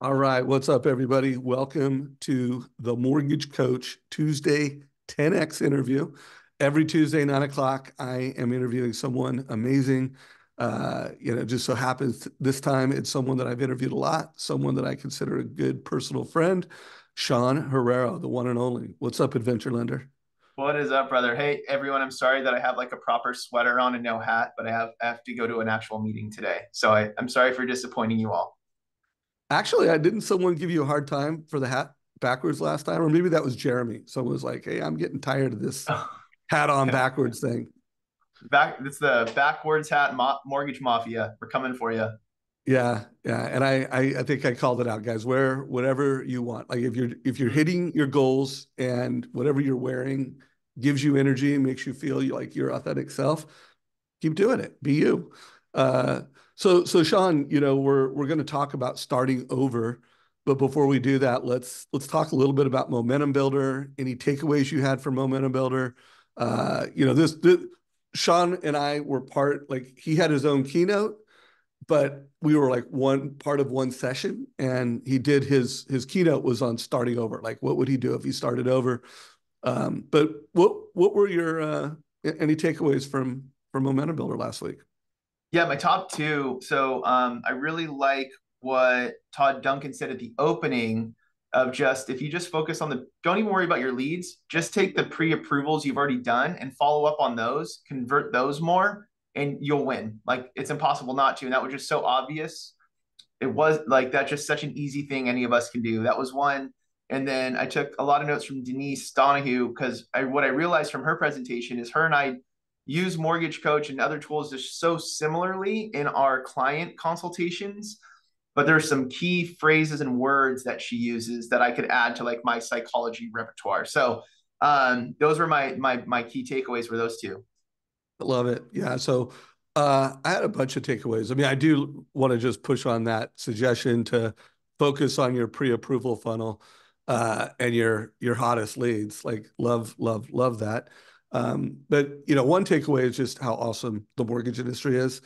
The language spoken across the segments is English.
All right, what's up, everybody? Welcome to the Mortgage Coach Tuesday 10X interview. Every Tuesday, nine o'clock, I am interviewing someone amazing. Uh, you know, just so happens this time it's someone that I've interviewed a lot, someone that I consider a good personal friend, Sean Herrero, the one and only. What's up, Adventure Lender? What is up, brother? Hey, everyone. I'm sorry that I have like a proper sweater on and no hat, but I have I have to go to an actual meeting today. So I, I'm sorry for disappointing you all. Actually, I didn't someone give you a hard time for the hat backwards last time, or maybe that was Jeremy. Someone was like, "Hey, I'm getting tired of this hat on backwards thing." Back, it's the backwards hat mo- mortgage mafia. We're coming for you. Yeah, yeah, and I, I, I think I called it out, guys. Wear whatever you want. Like if you're if you're hitting your goals and whatever you're wearing gives you energy, and makes you feel like your authentic self, keep doing it. Be you. Uh, so, so Sean, you know, we're we're going to talk about starting over, but before we do that, let's let's talk a little bit about Momentum Builder. Any takeaways you had from Momentum Builder? Uh, you know, this, this Sean and I were part like he had his own keynote, but we were like one part of one session, and he did his his keynote was on starting over. Like, what would he do if he started over? Um, but what what were your uh, any takeaways from from Momentum Builder last week? Yeah, my top two. So um, I really like what Todd Duncan said at the opening of just if you just focus on the don't even worry about your leads, just take the pre-approvals you've already done and follow up on those, convert those more, and you'll win. Like it's impossible not to. And that was just so obvious. It was like that's just such an easy thing any of us can do. That was one. And then I took a lot of notes from Denise Donahue because I, what I realized from her presentation is her and I use Mortgage Coach and other tools just so similarly in our client consultations. But there's some key phrases and words that she uses that I could add to like my psychology repertoire. So um, those were my my my key takeaways. Were those two? Love it. Yeah. So uh, I had a bunch of takeaways. I mean, I do want to just push on that suggestion to focus on your pre-approval funnel uh, and your your hottest leads. Like, love, love, love that. Um, but you know, one takeaway is just how awesome the mortgage industry is.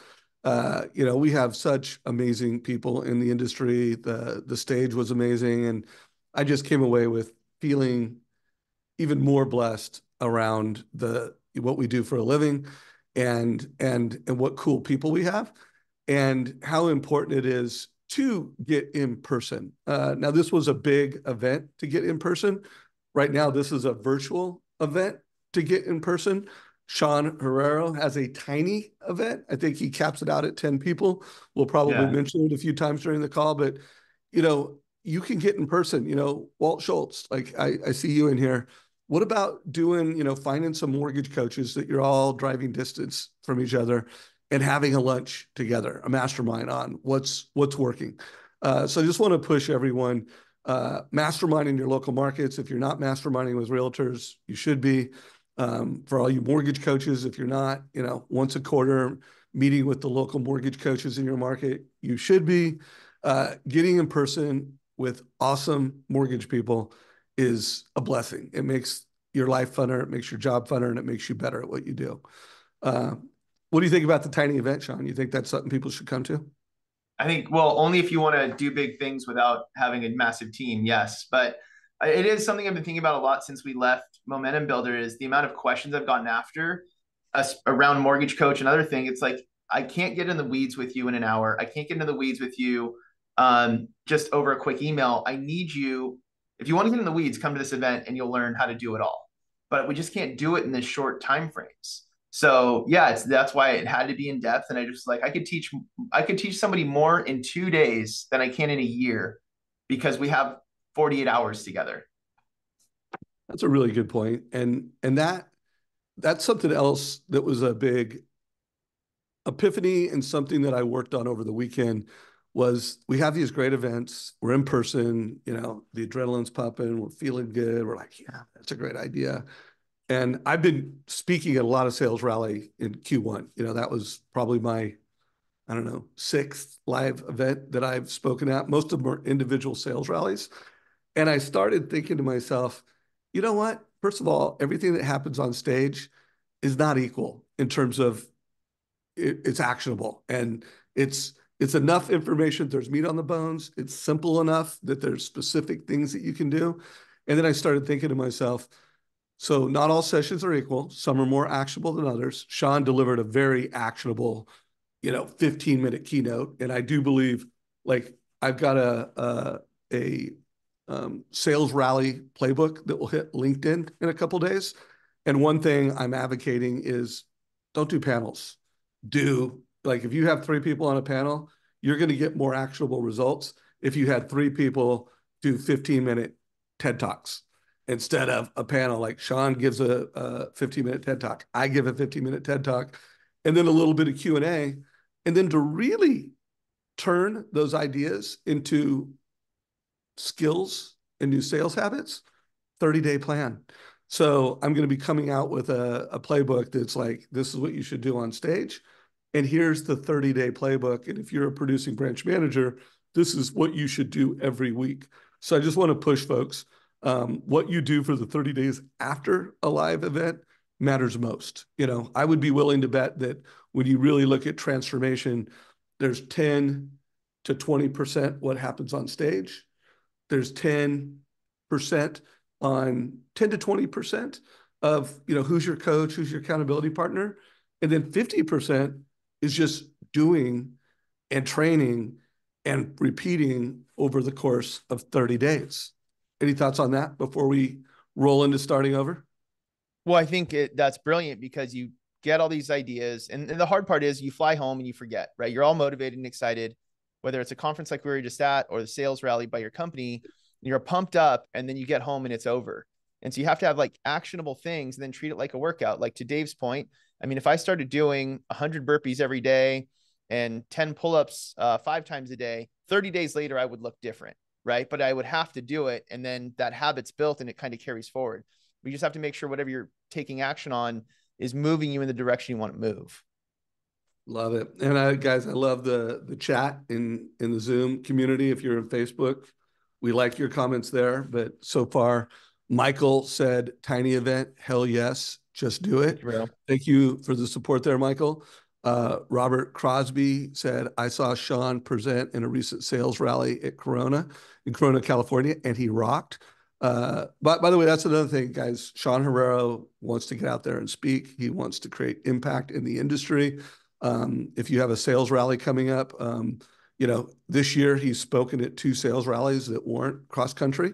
Uh, you know, we have such amazing people in the industry. The the stage was amazing, and I just came away with feeling even more blessed around the what we do for a living, and and and what cool people we have, and how important it is to get in person. Uh, now, this was a big event to get in person. Right now, this is a virtual event to get in person. Sean Herrero has a tiny event. I think he caps it out at 10 people. We'll probably yeah. mention it a few times during the call, but you know, you can get in person, you know, Walt Schultz, like I, I see you in here. What about doing, you know, finding some mortgage coaches that you're all driving distance from each other and having a lunch together, a mastermind on what's what's working. Uh, so I just want to push everyone uh, masterminding your local markets. If you're not masterminding with realtors, you should be. Um, for all you mortgage coaches, if you're not, you know, once a quarter meeting with the local mortgage coaches in your market, you should be. Uh, getting in person with awesome mortgage people is a blessing. It makes your life funner, it makes your job funner, and it makes you better at what you do. Uh, what do you think about the tiny event, Sean? You think that's something people should come to? I think, well, only if you want to do big things without having a massive team, yes. But it is something I've been thinking about a lot since we left Momentum Builder is the amount of questions I've gotten after us around Mortgage Coach and other thing. It's like I can't get in the weeds with you in an hour. I can't get into the weeds with you um, just over a quick email. I need you. If you want to get in the weeds, come to this event and you'll learn how to do it all. But we just can't do it in this short time frames. So yeah, it's that's why it had to be in depth. And I just like I could teach I could teach somebody more in two days than I can in a year because we have 48 hours together. That's a really good point. And and that that's something else that was a big epiphany and something that I worked on over the weekend was we have these great events. We're in person, you know, the adrenaline's pumping, we're feeling good. We're like, yeah, that's a great idea. And I've been speaking at a lot of sales rally in Q1. You know, that was probably my, I don't know, sixth live event that I've spoken at. Most of them are individual sales rallies. And I started thinking to myself, you know what? First of all, everything that happens on stage is not equal in terms of it, it's actionable and it's it's enough information. There's meat on the bones. It's simple enough that there's specific things that you can do. And then I started thinking to myself, so not all sessions are equal. Some are more actionable than others. Sean delivered a very actionable, you know, 15 minute keynote. And I do believe like I've got a, a, a um, sales rally playbook that will hit LinkedIn in a couple days. And one thing I'm advocating is don't do panels. Do like if you have three people on a panel, you're going to get more actionable results if you had three people do 15 minute TED Talks instead of a panel like Sean gives a, a 15 minute TED Talk. I give a 15 minute TED Talk and then a little bit of Q&A. And then to really turn those ideas into skills and new sales habits, 30 day plan. So I'm going to be coming out with a, a playbook that's like, this is what you should do on stage and here's the 30 day playbook. And if you're a producing branch manager, this is what you should do every week. So I just want to push folks. Um, what you do for the 30 days after a live event matters most. You know, I would be willing to bet that when you really look at transformation, there's 10 to 20% what happens on stage. There's 10% on 10 to 20% of, you know, who's your coach, who's your accountability partner. And then 50% is just doing and training and repeating over the course of 30 days. Any thoughts on that before we roll into starting over? Well, I think it, that's brilliant because you get all these ideas. And, and, the hard part is you fly home and you forget, right? You're all motivated and excited, whether it's a conference like we were just at or the sales rally by your company, you're pumped up and then you get home and it's over. And so you have to have like actionable things and then treat it like a workout. Like to Dave's point, I mean, if I started doing 100 burpees every day and 10 pull ups uh, five times a day, 30 days later, I would look different, right? But I would have to do it. And then that habit's built and it kind of carries forward. We just have to make sure whatever you're taking action on is moving you in the direction you want to move. Love it. And I, guys, I love the the chat in in the Zoom community. If you're in Facebook, we like your comments there. But so far, Michael said tiny event, hell yes just do it. Real. Thank you for the support there, Michael. Uh, Robert Crosby said, I saw Sean present in a recent sales rally at Corona in Corona, California, and he rocked. Uh, but by the way, that's another thing, guys. Sean Herrero wants to get out there and speak. He wants to create impact in the industry. Um, if you have a sales rally coming up, um, you know, this year he's spoken at two sales rallies that weren't cross country.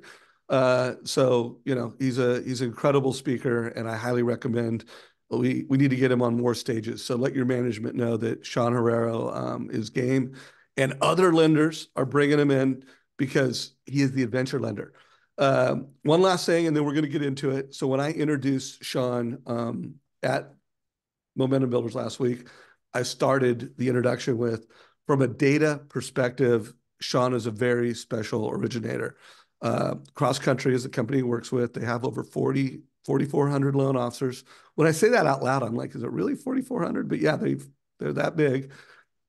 Uh, so you know he's a he's an incredible speaker, and I highly recommend. We we need to get him on more stages. So let your management know that Sean Herrero um, is game, and other lenders are bringing him in because he is the adventure lender. Um, one last thing, and then we're going to get into it. So when I introduced Sean um, at Momentum Builders last week, I started the introduction with, from a data perspective, Sean is a very special originator. Uh, Cross Country is a company he works with. They have over 40, 4,400 loan officers. When I say that out loud, I'm like, is it really 4,400? But yeah, they've, they're that big.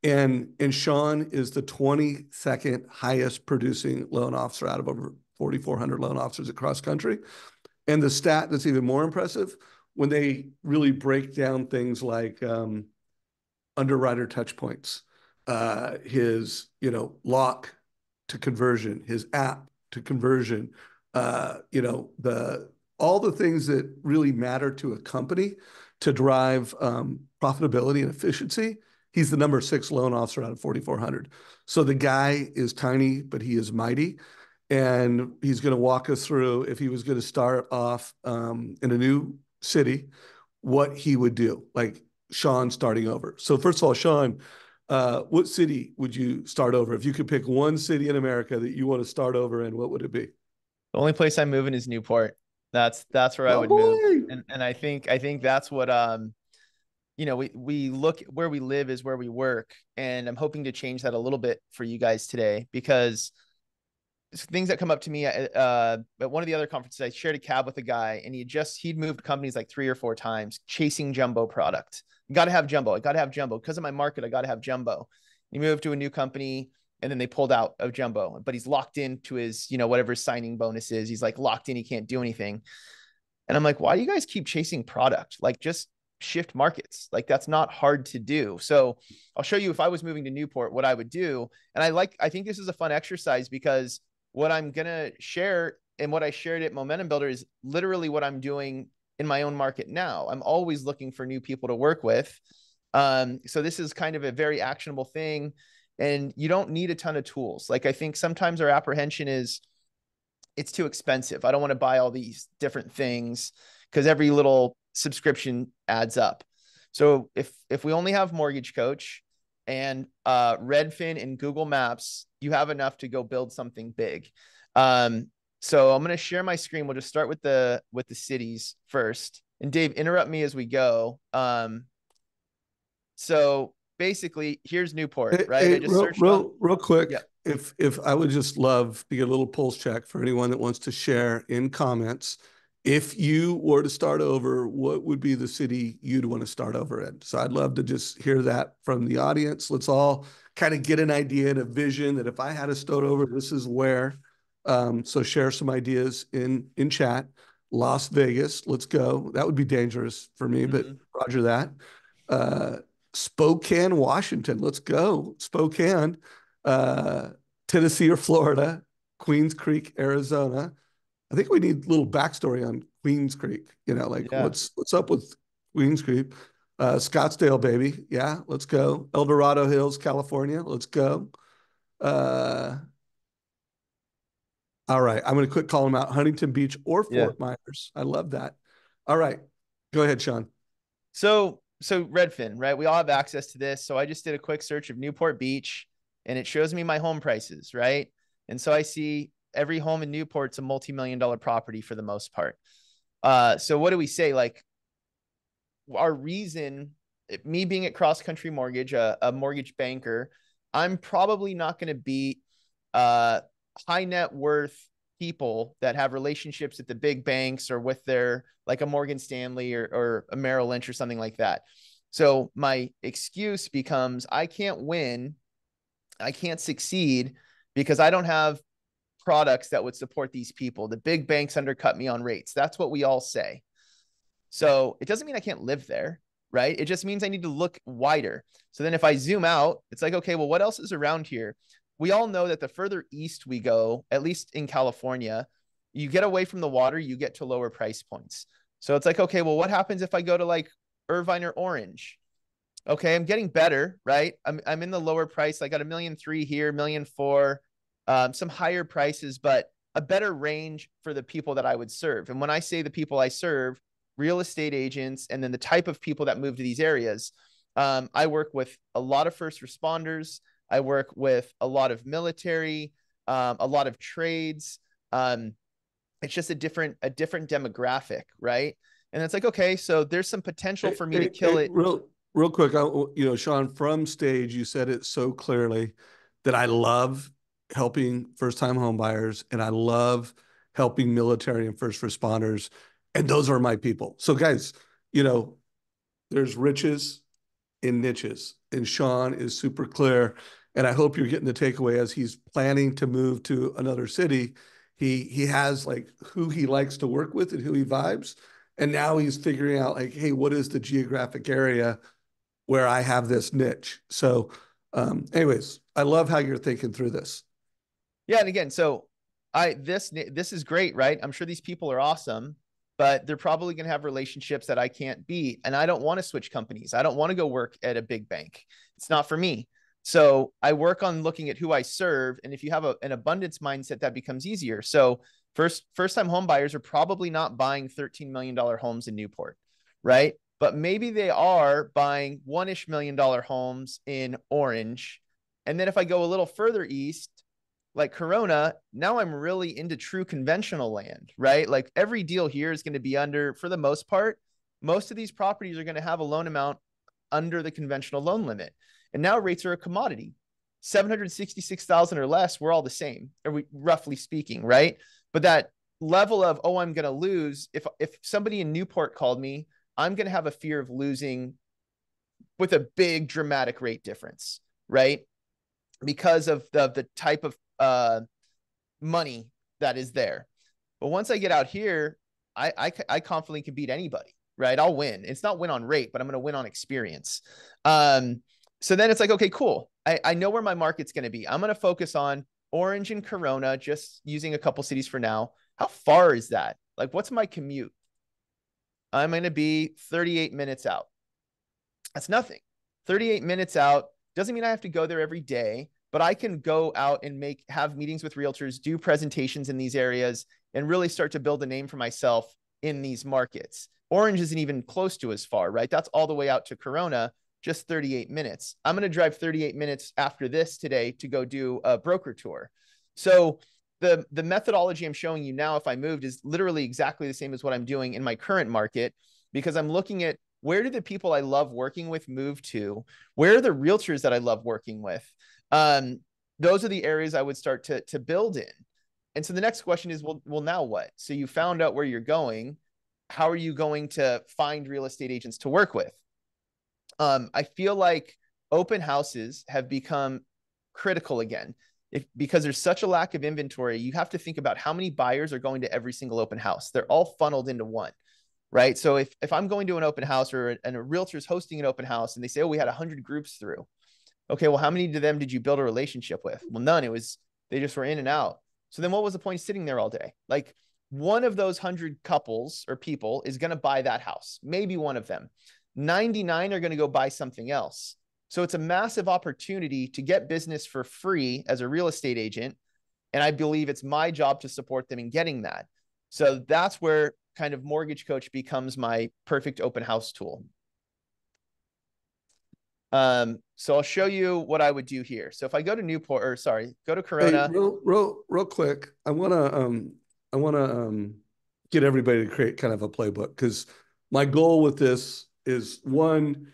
And, and Sean is the 22nd highest producing loan officer out of over 4,400 loan officers across country. And the stat that's even more impressive, when they really break down things like um, underwriter touch points, uh, his, you know, lock to conversion, his app to conversion, uh, you know, the all the things that really matter to a company to drive um, profitability and efficiency. He's the number six loan officer out of 4,400. So the guy is tiny, but he is mighty. And he's going to walk us through if he was going to start off um, in a new city, what he would do, like Sean starting over. So, first of all, Sean, uh, what city would you start over? If you could pick one city in America that you want to start over in, what would it be? The only place I'm moving is Newport. That's that's where oh, I would boy. move. And and I think I think that's what um you know, we we look where we live is where we work. And I'm hoping to change that a little bit for you guys today because things that come up to me uh, at one of the other conferences, I shared a cab with a guy and he just he'd moved companies like three or four times chasing jumbo product got to have jumbo. I got to have jumbo because of my market. I got to have jumbo. He moved to a new company and then they pulled out of jumbo, but he's locked into his, you know, whatever signing bonus is. He's like locked in. He can't do anything. And I'm like, why do you guys keep chasing product? Like just shift markets. Like that's not hard to do. So I'll show you if I was moving to Newport, what I would do. And I like, I think this is a fun exercise because what I'm going to share and what I shared at Momentum Builder is literally what I'm doing in my own market now. I'm always looking for new people to work with. Um, so this is kind of a very actionable thing. And you don't need a ton of tools. Like I think sometimes our apprehension is it's too expensive. I don't want to buy all these different things because every little subscription adds up. So if if we only have Mortgage Coach and uh, Redfin and Google Maps, you have enough to go build something big. Um, so I'm going to share my screen. We'll just start with the with the cities first. And Dave, interrupt me as we go. Um, so basically, here's Newport, right? hey, I just real, searched real, real quick. Yeah. If if I would just love to get a little pulse check for anyone that wants to share in comments. If you were to start over, what would be the city you'd want to start over in? So I'd love to just hear that from the audience. Let's all kind of get an idea and a vision that if I had to start over, this is where. Um, so share some ideas in in chat. Las Vegas, let's go. That would be dangerous for me, but Mhm. Roger that. Uh, Spokane, Washington. Let's go. Spokane, uh, Tennessee or Florida, Queens Creek, Arizona. I think we need a little backstory on Queens Creek. You know, like Yeah. what's what's up with Queens Creek? Uh, Scottsdale, baby. Yeah, let's go. El Dorado Hills, California. Let's go. Uh, all right. I'm going to quit calling them out. Huntington Beach or Yeah. Fort Myers. I love that. All right. Go ahead, Sean. So so Redfin, right? We all have access to this. So I just did a quick search of Newport Beach and it shows me my home prices, right? And so I see every home in Newport's a multi-million dollar property for the most part. Uh so what do we say? Like our reason, me being at Cross Country Mortgage, a, a mortgage banker, I'm probably not going to beat uh high net worth people that have relationships at the big banks or with their like a Morgan Stanley or, or a Merrill Lynch or something like that. So my excuse becomes I can't win, I can't succeed because I don't have products that would support these people. The big banks undercut me on rates. That's what we all say. So it doesn't mean I can't live there, right? It just means I need to look wider. So then if I zoom out, it's like, okay, well, what else is around here? We all know that the further east we go, at least in California, you get away from the water, you get to lower price points. So it's like, okay, well, what happens if I go to like Irvine or Orange? Okay, I'm getting better, right? I'm I'm in the lower price. I got a million three here, million four, um, some higher prices, but a better range for the people that I would serve. And when I say the people I serve, real estate agents, and then the type of people that move to these areas, um, I work with a lot of first responders. I work with a lot of military, um, a lot of trades. Um, it's just a different a different demographic, right? And it's like, okay, so there's some potential for me Hey, to kill hey, it. Real, real quick, I, you know, Sean, from stage, you said it so clearly that I love helping first-time homebuyers, and I love helping military and first responders. And those are my people. So guys, you know, there's riches in niches and Sean is super clear. And I hope you're getting the takeaway as he's planning to move to another city. He, he has like who he likes to work with and who he vibes. And now he's figuring out like, hey, what is the geographic area where I have this niche? So, um, anyways, I love how you're thinking through this. Yeah, and again, so I this this is great, right? I'm sure these people are awesome, but they're probably going to have relationships that I can't beat, and I don't want to switch companies. I don't want to go work at a big bank. It's not for me. So I work on looking at who I serve, and if you have a, an abundance mindset, that becomes easier. So first first time home buyers are probably not buying 13 million dollar homes in Newport, right? But maybe they are buying one ish million dollar homes in Orange. And then if I go a little further east, like Corona, now I'm really into true conventional land, right? Like every deal here is going to be under, for the most part, most of these properties are going to have a loan amount under the conventional loan limit. And now rates are a commodity. 766,000 or less, we're all the same, are we roughly speaking, right? But that level of, oh, I'm going to lose. If if somebody in Newport called me, I'm going to have a fear of losing with a big dramatic rate difference, right? Because of the the type of uh, money that is there. But once I get out here, I, I, I confidently can beat anybody, right? I'll win. It's not win on rate, but I'm going to win on experience. Um, so then it's like, okay, cool. I, I know where my market's going to be. I'm going to focus on Orange and Corona, just using a couple cities for now. How far is that? Like, what's my commute? I'm going to be 38 minutes out. That's nothing. 38 minutes out doesn't mean I have to go there every day, but I can go out and make have meetings with realtors, do presentations in these areas, and really start to build a name for myself in these markets. Orange isn't even close to as far, right? That's all the way out to Corona, just 38 minutes. I'm going to drive 38 minutes after this today to go do a broker tour. So the the methodology I'm showing you now if I moved is literally exactly the same as what I'm doing in my current market because I'm looking at where do the people I love working with move to? Where are the realtors that I love working with? Um, those are the areas I would start to to build in. And so the next question is, well, well, now what? So you found out where you're going. How are you going to find real estate agents to work with? Um, I feel like open houses have become critical again. If because there's such a lack of inventory, you have to think about how many buyers are going to every single open house. They're all funneled into one right? So if, if I'm going to an open house or and a realtor's hosting an open house and they say, oh, we had 100 groups through. Okay, well, how many of them did you build a relationship with? Well, none. It was, they just were in and out. So then what was the point sitting there all day? Like one of those 100 couples or people is going to buy that house, maybe one of them. 99 are going to go buy something else. So it's a massive opportunity to get business for free as a real estate agent. And I believe it's my job to support them in getting that. So that's where kind of mortgage coach becomes my perfect open house tool. Um, so I'll show you what I would do here. So if I go to Newport, or sorry, go to Corona. Hey, real, real, real quick. I want to, um, I want to um, get everybody to create kind of a playbook because my goal with this is one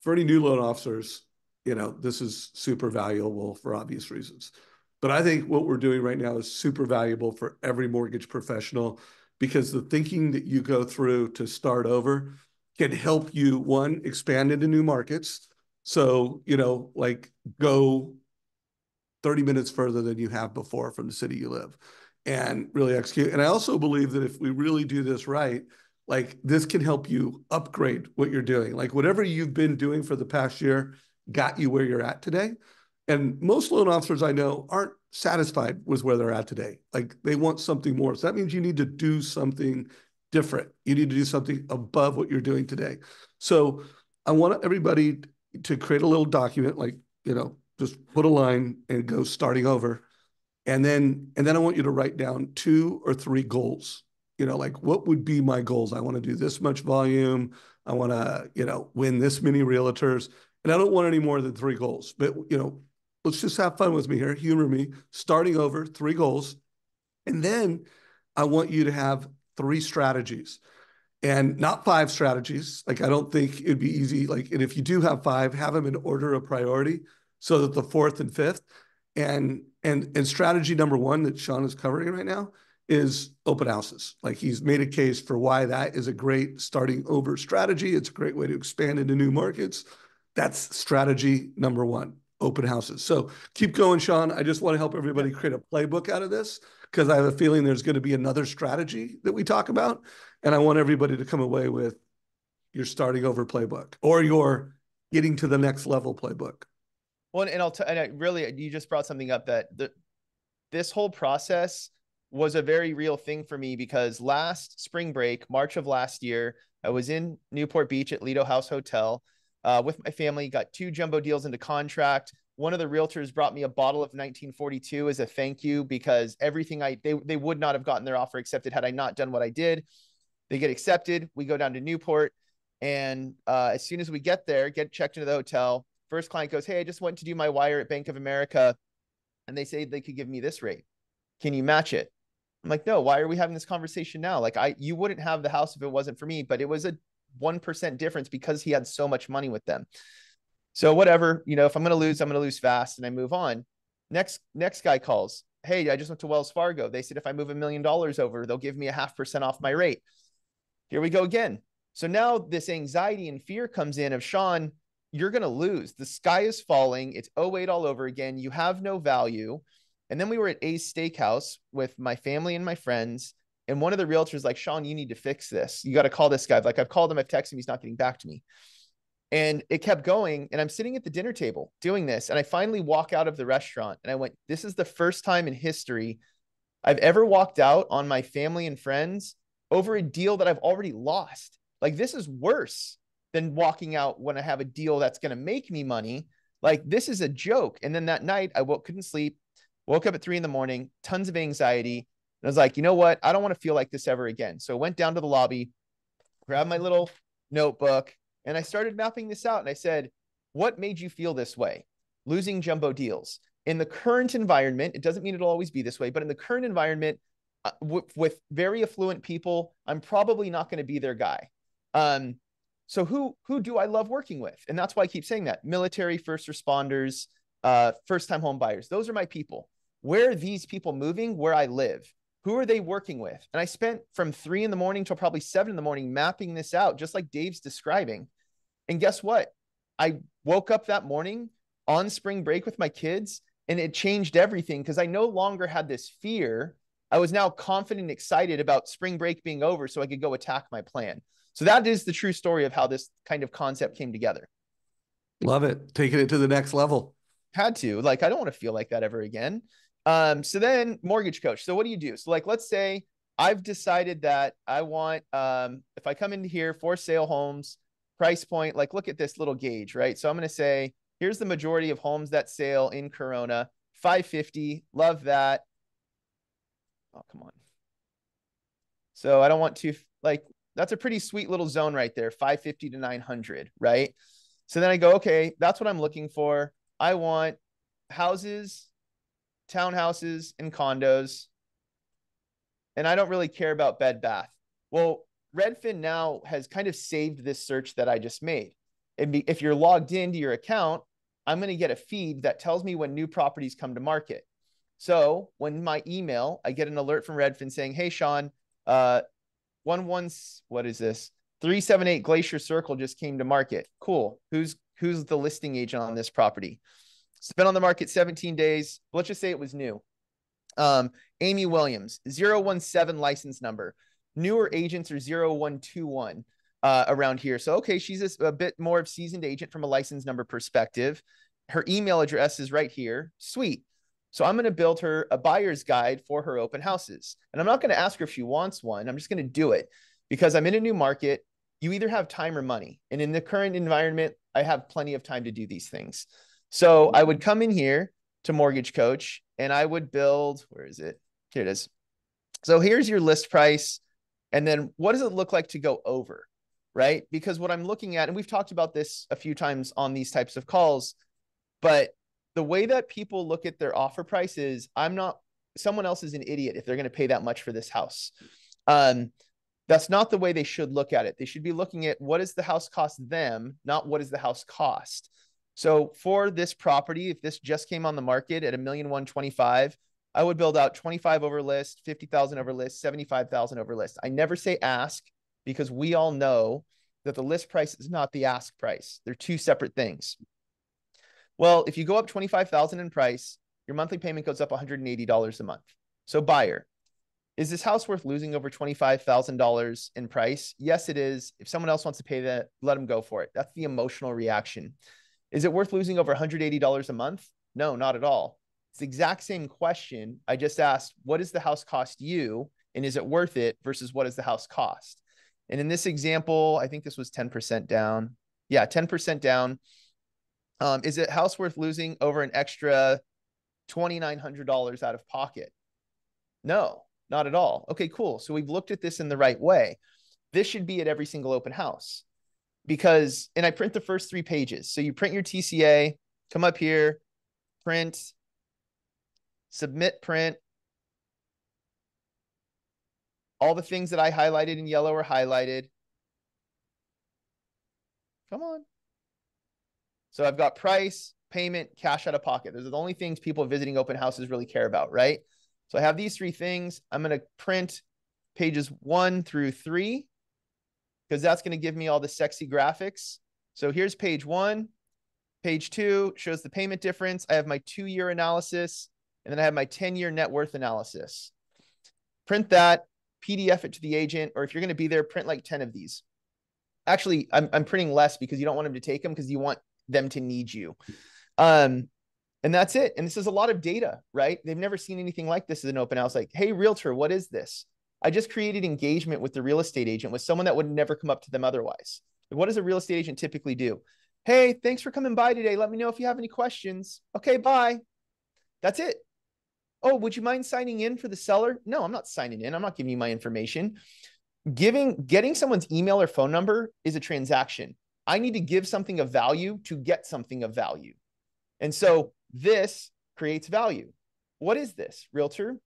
for any new loan officers. You know, this is super valuable for obvious reasons. But I think what we're doing right now is super valuable for every mortgage professional because the thinking that you go through to start over can help you one expand into new markets so you know like go 30 minutes further than you have before from the city you live and really execute and i also believe that if we really do this right like this can help you upgrade what you're doing like whatever you've been doing for the past year got you where you're at today and most loan officers i know aren't satisfied with where they're at today. Like they want something more. So that means you need to do something different. You need to do something above what you're doing today. So I want everybody to create a little document, like, you know, just put a line and go starting over. And then, and then I want you to write down two or three goals. You know, like what would be my goals? I want to do this much volume. I want to, you know, win this many realtors. And I don't want any more than three goals. But, you know, let's just have fun with me here, humor me, starting over, three goals. And then I want you to have three strategies and not five strategies. Like, I don't think it'd be easy. Like, and if you do have five, have them in order of priority so that the fourth and fifth and and and strategy number one that Sean is covering right now is open houses. Like he's made a case for why that is a great starting over strategy. It's a great way to expand into new markets. That's strategy number one open houses. So keep going, Sean. I just want to help everybody create a playbook out of this because I have a feeling there's going to be another strategy that we talk about. And I want everybody to come away with your starting over playbook or your getting to the next level playbook. Well, and I'll t- and I really, you just brought something up that the, this whole process was a very real thing for me because last spring break, March of last year, I was in Newport Beach at Lido House Hotel uh, with my family, got two jumbo deals into contract. One of the realtors brought me a bottle of 1942 as a thank you because everything I they they would not have gotten their offer accepted had I not done what I did. They get accepted. We go down to Newport, and uh, as soon as we get there, get checked into the hotel. First client goes, "Hey, I just went to do my wire at Bank of America, and they say they could give me this rate. Can you match it?" I'm like, "No. Why are we having this conversation now? Like, I you wouldn't have the house if it wasn't for me, but it was a 1% difference because he had so much money with them. So whatever, you know, if I'm going to lose, I'm going to lose fast and I move on. Next next guy calls, "Hey, I just went to Wells Fargo. They said if I move a million dollars over, they'll give me a half percent off my rate." Here we go again. So now this anxiety and fear comes in of Sean, you're going to lose. The sky is falling. It's 08 all over again. You have no value. And then we were at A's Steakhouse with my family and my friends And one of the realtors like, Sean, you need to fix this. You got to call this guy. Like I've called him, I've texted him, he's not getting back to me. And it kept going. And I'm sitting at the dinner table doing this. And I finally walk out of the restaurant and I went, This is the first time in history I've ever walked out on my family and friends over a deal that I've already lost. Like this is worse than walking out when I have a deal that's going to make me money. Like this is a joke. And then that night I woke, couldn't sleep, woke up at three in the morning, tons of anxiety. And I was like, you know what? I don't want to feel like this ever again. So I went down to the lobby, grabbed my little notebook, and I started mapping this out. And I said, what made you feel this way? Losing jumbo deals. In the current environment, it doesn't mean it'll always be this way, but in the current environment, uh, with very affluent people, I'm probably not going to be their guy. Um, so who who do I love working with? And that's why I keep saying that military, first responders, uh, first time home buyers. Those are my people. Where are these people moving? Where I live. Who are they working with? And I spent from three in the morning till probably seven in the morning mapping this out, just like Dave's describing. And guess what? I woke up that morning on spring break with my kids and it changed everything because I no longer had this fear. I was now confident and excited about spring break being over so I could go attack my plan. So that is the true story of how this kind of concept came together. Love it. Taking it to the next level. Had to. Like, I don't want to feel like that ever again. Um, so then mortgage coach. So what do you do? So like, let's say I've decided that I want, um, if I come into here for sale homes, price point, like look at this little gauge, right? So I'm going to say, here's the majority of homes that sale in Corona, 550. Love that. Oh, come on. So I don't want to like that's a pretty sweet little zone right there 550 to 900 right? So then i go okay that's what i'm looking for. I want houses townhouses and condos. And i don't really care about bed bath. Well redfin now has kind of saved this search that i just made. If you're logged into your account i'm going to get a feed that tells me when new properties come to market so when my email i get an alert from redfin saying hey sean uh, one one what is this? 378 glacier circle just came to market. Cool. Who's who's the listing agent on this property? It's been on the market 17 days. Let's just say it was new. Um amy williams 017 license number. Newer agents are 0121 uh, around here. So okay she's a, a bit more of seasoned agent from a license number perspective. Her email address is right here. Sweet so I'm going to build her a buyer's guide for her open houses. And I'm not going to ask her if she wants one. I'm just going to do it because I'm in a new market. You either have time or money. And in the current environment, I have plenty of time to do these things. So I would come in here to Mortgage Coach and I would build, where is it? Here it is. So here's your list price. And then what does it look like to go over? Right. Because what I'm looking at, and we've talked about this a few times on these types of calls, but the way that people look at their offer price is I'm not someone else is an idiot if they're going to pay that much for this house. Um, that's not the way they should look at it. They should be looking at what does the house cost them, not what does the house cost. So for this property, if this just came on the market at a million one twenty five, I would build out 25 over list, 50,000 over list, 75,000 over list. I never say ask because we all know that the list price is not the ask price. They're two separate things. Well, if you go up 25,000 in price, your monthly payment goes up $180 a month. So buyer, is this house worth losing over $25,000 in price? Yes, it is. If someone else wants to pay that, let them go for it. That's the emotional reaction. Is it worth losing over $180 a month? No, not at all. It's the exact same question. I just asked, what does the house cost you? And is it worth it versus what does the house cost? And in this example, I think this was 10% down. Yeah, 10% down. Um, is it house worth losing over an extra $2,900 out of pocket? No, not at all. Okay, cool. So we've looked at this in the right way. This should be at every single open house because, and I print the first three pages. So you print your TCA, come up here, print, submit print. All the things that I highlighted in yellow are highlighted. Come on. So I've got price, payment, cash out of pocket. Those are the only things people visiting open houses really care about, right? So I have these three things. I'm going to print pages one through three because that's going to give me all the sexy graphics. So here's page one. Page two shows the payment difference. I have my two year analysis, and then I have my 10 year net worth analysis. Print that. PDF it to the agent, or if you're going to be there, print like 10 of these. Actually, I'm, I'm printing less because you don't want them to take them because you want them to need you. Um, and that's it. And this is a lot of data, right? They've never seen anything like this as an open house. Like, hey, realtor, what is this? I just created engagement with the real estate agent with someone that would never come up to them otherwise. What does a real estate agent typically do? Hey, thanks for coming by today. Let me know if you have any questions. Okay, bye. That's it. Oh, would you mind signing in for the seller? No, I'm not signing in. I'm not giving you my information. Giving getting someone's email or phone number is a transaction. I need to give something of value to get something of value. And so this creates value. What is this, realtor?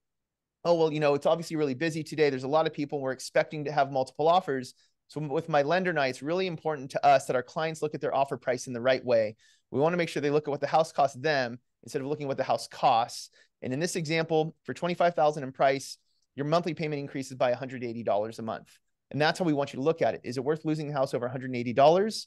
Oh, well, you know, it's obviously really busy today. There's a lot of people. We're expecting to have multiple offers. So with my lender I, it's really important to us that our clients look at their offer price in the right way. We want to make sure they look at what the house costs them instead of looking at what the house costs. And in this example, for 25,000 in price, your monthly payment increases by $180 a month. And that's how we want you to look at it. Is it worth losing the house over $180?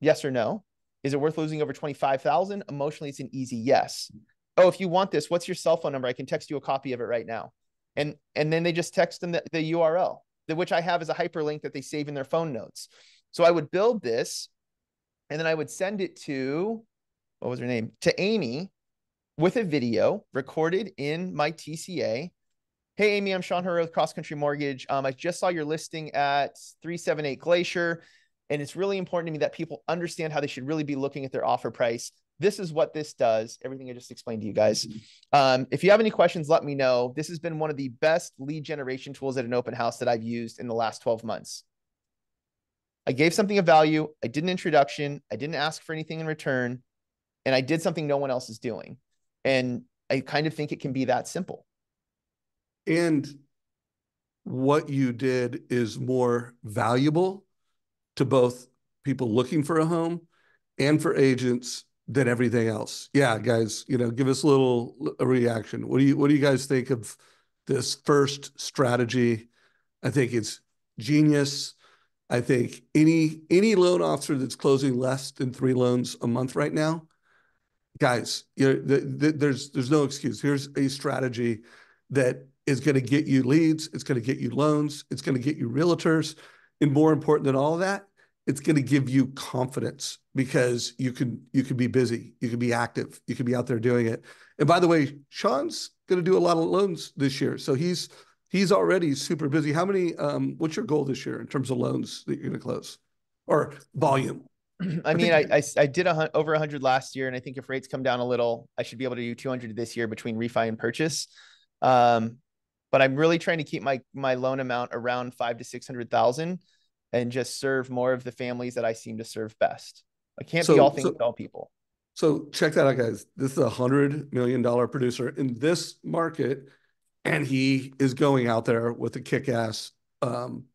Yes or no? Is it worth losing over 25,000? Emotionally, it's an easy yes. Oh, if you want this, what's your cell phone number? I can text you a copy of it right now. And and then they just text them the, the URL, the, which I have as a hyperlink that they save in their phone notes. So I would build this and then I would send it to what was her name? To Amy with a video recorded in my TCA. Hey, Amy, I'm Sean Herr with Cross Country Mortgage. Um, I just saw your listing at 378 Glacier, and it's really important to me that people understand how they should really be looking at their offer price. This is what this does. Everything I just explained to you guys. Um, if you have any questions, let me know. This has been one of the best lead generation tools at an open house that I've used in the last 12 months. I gave something of value. I did an introduction. I didn't ask for anything in return. And I did something no one else is doing. And I kind of think it can be that simple. And what you did is more valuable to both people looking for a home and for agents than everything else. Yeah, guys, you know, give us a little a reaction. What do you what do you guys think of this first strategy? I think it's genius. I think any any loan officer that's closing less than three loans a month right now guys, you the, the, there's there's no excuse. Here's a strategy that is going to get you leads. It's going to get you loans. It's going to get you realtors, and more important than all of that, it's going to give you confidence because you can you can be busy, you can be active, you can be out there doing it. And by the way, Sean's going to do a lot of loans this year, so he's he's already super busy. How many? Um, what's your goal this year in terms of loans that you're going to close or volume? I mean, I, I, I did a, over 100 last year, and I think if rates come down a little, I should be able to do 200 this year between refi and purchase. Um, but I'm really trying to keep my my loan amount around five to six hundred thousand, and just serve more of the families that I seem to serve best. I can't so, be all things so, to all people. So check that out, guys. This is a hundred million dollar producer in this market, and he is going out there with a kick ass um,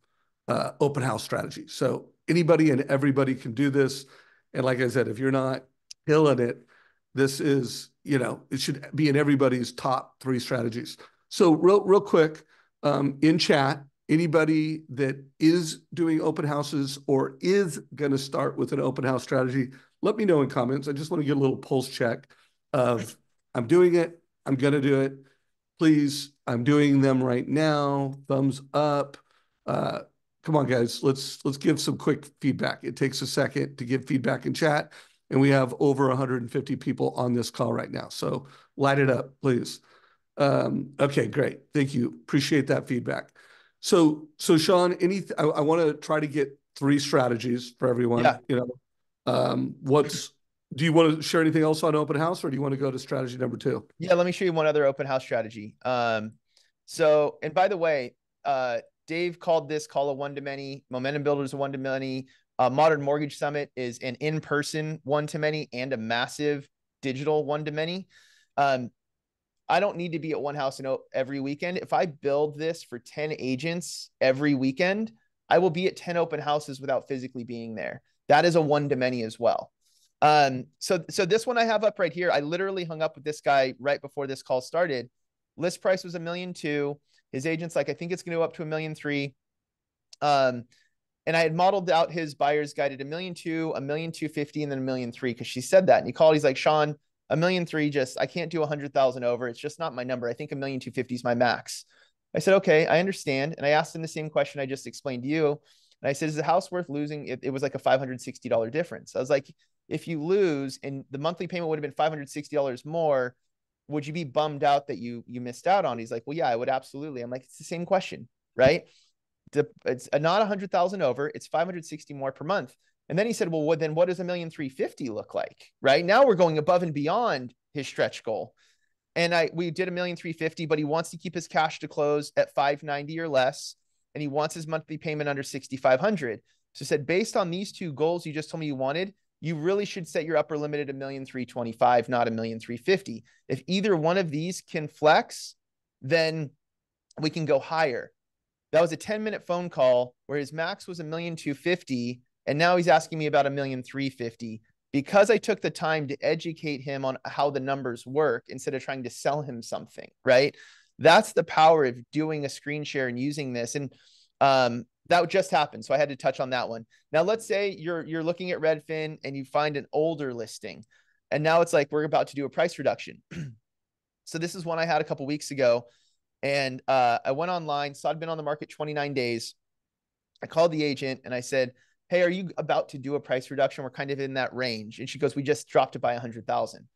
uh, open house strategy. So anybody and everybody can do this. And like I said, if you're not killing it, this is, you know, it should be in everybody's top three strategies. So real, real quick, um, in chat, anybody that is doing open houses or is going to start with an open house strategy, let me know in comments. I just want to get a little pulse check of I'm doing it. I'm going to do it. Please, I'm doing them right now. Thumbs up. Uh, come on, guys, let's let's give some quick feedback. It takes a second to give feedback in chat, and we have over 150 people on this call right now. So light it up, please. Um, okay, great. Thank you. Appreciate that feedback. So, so Sean, any I, I want to try to get three strategies for everyone. Yeah. You know, um, what's do you want to share anything else on open house or do you want to go to strategy number two? Yeah, let me show you one other open house strategy. Um, so, and by the way, uh, Dave called this call a one to many. Momentum Builders a one to many. Uh, Modern Mortgage Summit is an in person one to many and a massive digital one to many. Um, I don't need to be at one house every weekend. If I build this for 10 agents every weekend, I will be at 10 open houses without physically being there. That is a one to many as well. Um, so, so this one I have up right here, I literally hung up with this guy right before this call started. List price was a million two. His agent's like, I think it's going to go up to a million three. Um, and I had modeled out his buyer's guide at a million two, a million two fifty, and then a million three because she said that. And he called. He's like, Sean, a million three, just I can't do a hundred thousand over. It's just not my number. I think a million two fifty is my max. I said, okay, I understand. And I asked him the same question I just explained to you. And I said, is the house worth losing? It, it was like a $560 difference. I was like, if you lose and the monthly payment would have been $560 more, would you be bummed out that you you missed out on? He's like, well, yeah, I would absolutely. I'm like, it's the same question, right? it's uh, not a hundred thousand over, it's 560 more per month. And then he said, well, what, then what does a million 350 look like? Right now we're going above and beyond his stretch goal. And I, we did a million 350, but he wants to keep his cash to close at 590 or less. And he wants his monthly payment under 6,500. So said, based on these two goals you just told me you wanted, you really should set your upper limit at a million 325, not a million 350. If either one of these can flex, then we can go higher. That was a 10 minute phone call where his max was a million 250 and now he's asking me about a million 350 because I took the time to educate him on how the numbers work instead of trying to sell him something, right? That's the power of doing a screen share and using this. And um, that just happened. So I had to touch on that one. Now let's say you're you're looking at Redfin and you find an older listing. And now it's like we're about to do a price reduction. so this is one I had a couple weeks ago. And uh, I went online, saw it'd been on the market 29 days. I called the agent and I said, hey, are you about to do a price reduction? We're kind of in that range. And she goes, we just dropped it by a hundred thousand.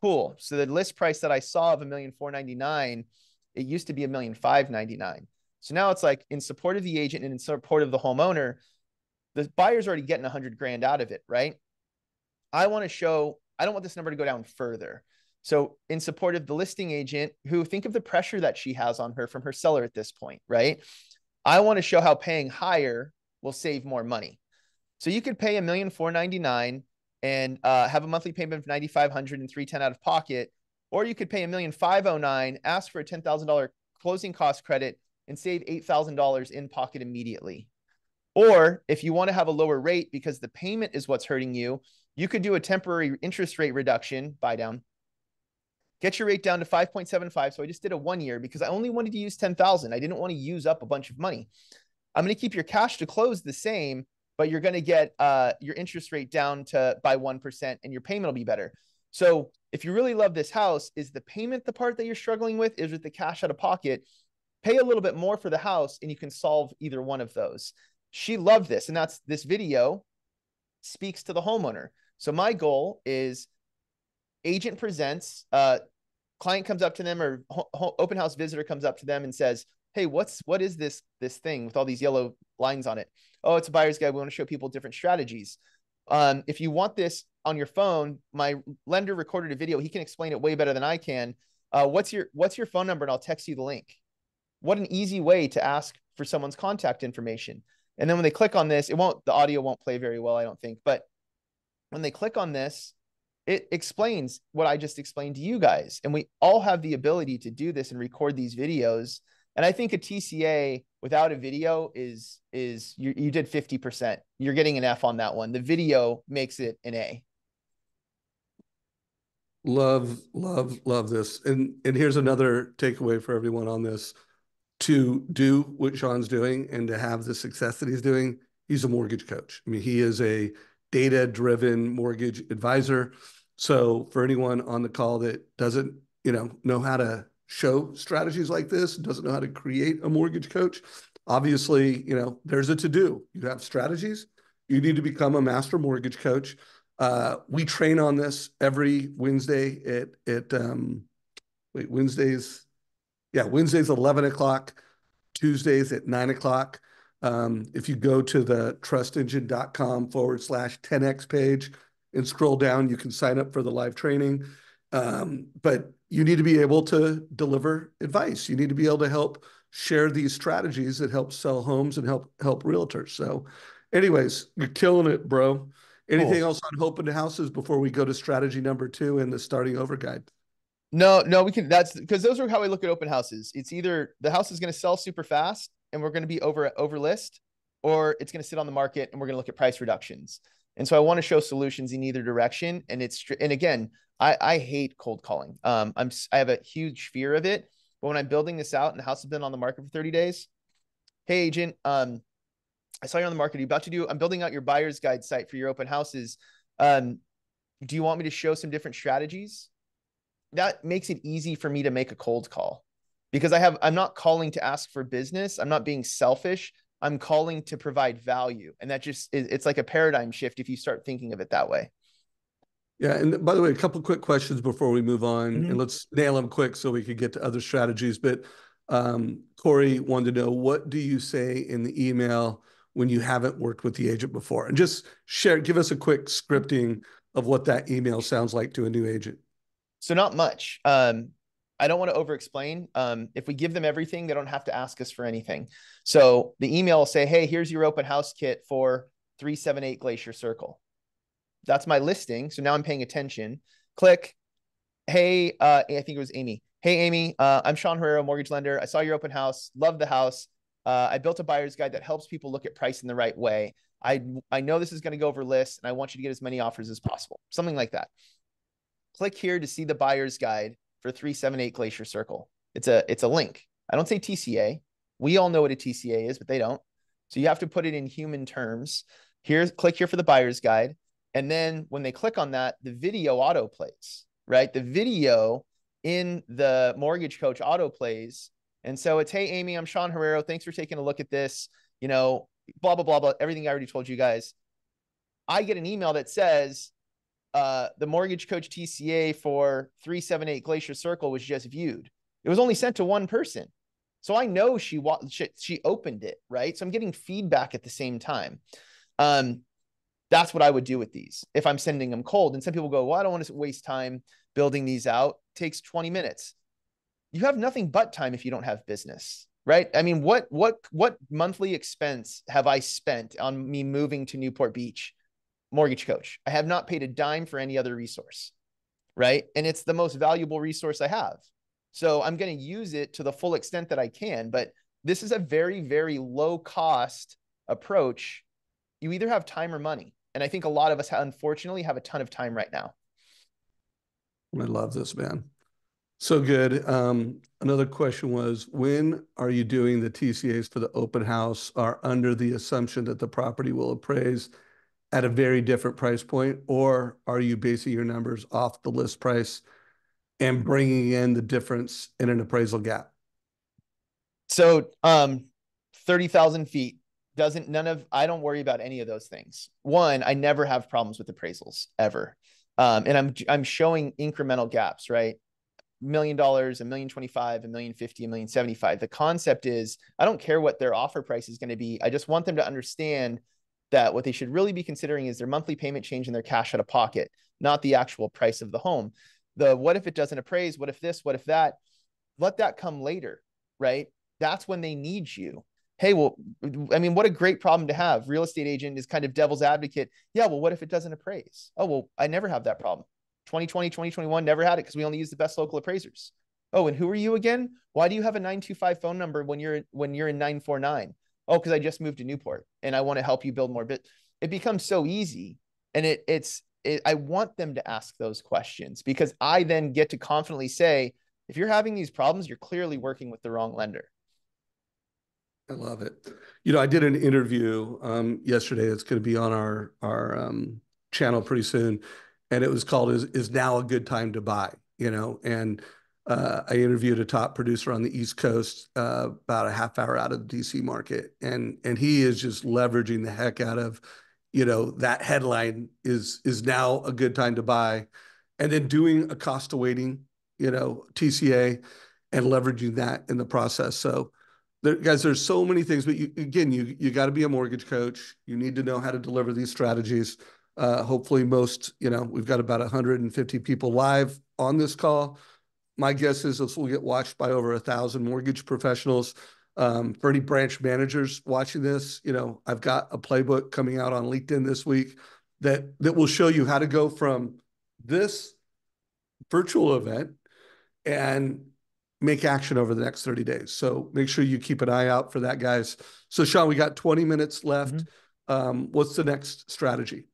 Cool. So the list price that I saw of a million four ninety nine, it used to be a million five ninety nine. So now it's like in support of the agent and in support of the homeowner, the buyer's already getting a hundred grand out of it, right? I want to show, I don't want this number to go down further. So in support of the listing agent, who think of the pressure that she has on her from her seller at this point, right? I want to show how paying higher will save more money. So you could pay a million four ninety nine and uh, have a monthly payment of ninety five hundred and three ten out of pocket, or you could pay a million five oh nine, ask for a ten thousand dollar closing cost credit, and save eight thousand dollars in pocket immediately. Or if you want to have a lower rate because the payment is what's hurting you, you could do a temporary interest rate reduction, buy down, get your rate down to 5.75. So I just did a one year because I only wanted to use 10,000. I didn't want to use up a bunch of money. I'm going to keep your cash to close the same but you're going to get uh, your interest rate down to by 1% and your payment will be better. So if you really love this house, is the payment the part that you're struggling with? Is with the cash out of pocket? Pay a little bit more for the house and you can solve either one of those. She loved this. And that's this video speaks to the homeowner. So my goal is agent presents, uh, client comes up to them or ho- open house visitor comes up to them and says, hey, what's what is this this thing with all these yellow lines on it? Oh, it's a buyer's guide. We want to show people different strategies. Um, if you want this on your phone, my lender recorded a video. He can explain it way better than I can. Uh, what's your what's your phone number? And I'll text you the link. What an easy way to ask for someone's contact information. And then when they click on this, it won't the audio won't play very well, I don't think. But when they click on this, it explains what I just explained to you guys. And we all have the ability to do this and record these videos and I think a TCA without a video is is you you did 50%. You're getting an F on that one. The video makes it an A. Love, love, love this. And and here's another takeaway for everyone on this. To do what Sean's doing and to have the success that he's doing, he's a mortgage coach. I mean, he is a data-driven mortgage advisor. So for anyone on the call that doesn't, you know, know how to show strategies like this, doesn't know how to create a mortgage coach, obviously, you know, there's a to do. You have strategies. You need to become a master mortgage coach. Uh, we train on this every Wednesday at at um, wait Wednesdays, yeah Wednesdays eleven o'clock, Tuesdays at nine o'clock. Um, if you go to the trustengine.com forward slash 10x page and scroll down, you can sign up for the live training. Um, but you need to be able to deliver advice. You need to be able to help share these strategies that help sell homes and help help realtors. So, anyways, you're killing it, bro. Anything cool. else on open houses before we go to strategy number two and the starting over guide? No, no, we can. That's because those are how I look at open houses. It's either the house is going to sell super fast and we're going to be over over list, or it's going to sit on the market and we're going to look at price reductions. And so I want to show solutions in either direction. And it's and again, I I hate cold calling. Um, I'm I have a huge fear of it. But when I'm building this out and the house has been on the market for 30 days, hey agent, um, I saw you on the market. Are you about to do? I'm building out your buyer's guide site for your open houses. Um, do you want me to show some different strategies? That makes it easy for me to make a cold call. because I have I'm not calling to ask for business. I'm not being selfish. I'm calling to provide value. And that just it's like a paradigm shift if you start thinking of it that way. Yeah, and by the way, a couple quick questions before we move on, mm-hmm. and let's nail them quick so we could get to other strategies. But um, Corey wanted to know what do you say in the email when you haven't worked with the agent before, and just share, give us a quick scripting of what that email sounds like to a new agent. So not much. Um, I don't want to over explain. Um, if we give them everything, they don't have to ask us for anything. So the email will say, Hey, here's your open house kit for 378 Glacier Circle. That's my listing. So now I'm paying attention. Click. Hey, uh, I think it was Amy. Hey, Amy, uh, I'm Sean Herrero, mortgage lender. I saw your open house. Love the house. Uh, I built a buyer's guide that helps people look at price in the right way. I I know this is going to go over list, and I want you to get as many offers as possible. Something like that. Click here to see the buyer's guide for 378 Glacier Circle. It's a it's a link. I don't say TCA. We all know what a TCA is, but they don't. So you have to put it in human terms. Here's click here for the buyer's guide. And then when they click on that, the video auto plays, right? The video in the mortgage coach auto plays. And so it's, hey, Amy, I'm Sean Herrero. Thanks for taking a look at this. You know, blah, blah, blah, blah, everything I already told you guys. I get an email that says, uh, the mortgage coach TCA for 378 Glacier Circle was just viewed. It was only sent to one person. So I know she, she, she opened it, right? So I'm getting feedback at the same time. Um, that's what I would do with these if I'm sending them cold. And some people go, well, I don't want to waste time building these out. It takes 20 minutes. You have nothing but time if you don't have business, right? I mean, what what what monthly expense have I spent on me moving to Newport Beach? Mortgage coach. I have not paid a dime for any other resource, right? And it's the most valuable resource I have. So I'm going to use it to the full extent that I can. But this is a very, very low cost approach. You either have time or money. And I think a lot of us, unfortunately, have a ton of time right now. I love this, man. So good. Um, another question was when are you doing the TCAs for the open house are under the assumption that the property will appraise at a very different price point, or are you basing your numbers off the list price and bringing in the difference in an appraisal gap? So, um, 30,000 feet doesn't none of I don't worry about any of those things. One, I never have problems with appraisals ever. Um, and I'm I'm showing incremental gaps, right? Million dollars, a million twenty-five, a million fifty, a million seventy-five. The concept is I don't care what their offer price is going to be. I just want them to understand that what they should really be considering is their monthly payment change and their cash out of pocket, not the actual price of the home. The what if it doesn't appraise? What if this? What if that? Let that come later, right? That's when they need you hey, well, I mean, what a great problem to have. Real estate agent is kind of devil's advocate. Yeah, well, what if it doesn't appraise? Oh, well, I never have that problem. 2020, 2021, never had it because we only use the best local appraisers. Oh, and who are you again? Why do you have a 925 phone number when you're when you're in 949? Oh, because I just moved to Newport and I want to help you build more bit. It becomes so easy. And it it's it, I want them to ask those questions because I then get to confidently say, if you're having these problems, you're clearly working with the wrong lender. I love it. You know, I did an interview um, yesterday. It's going to be on our our um, channel pretty soon, and it was called "Is Is Now a Good Time to Buy?" You know, and uh, I interviewed a top producer on the East Coast, uh, about a half hour out of the DC market, and and he is just leveraging the heck out of, you know, that headline is is now a good time to buy, and then doing a cost of waiting, you know, TCA, and leveraging that in the process. So there, guys, there's so many things, but you, again, you you got to be a mortgage coach. You need to know how to deliver these strategies. Uh, hopefully, most you know we've got about 150 people live on this call. My guess is this will get watched by over a thousand mortgage professionals. Um, for any branch managers watching this, you know I've got a playbook coming out on LinkedIn this week that that will show you how to go from this virtual event and make action over the next 30 days. So make sure you keep an eye out for that, guys. So, Sean, we got 20 minutes left. Mm-hmm. Um, what's the next strategy?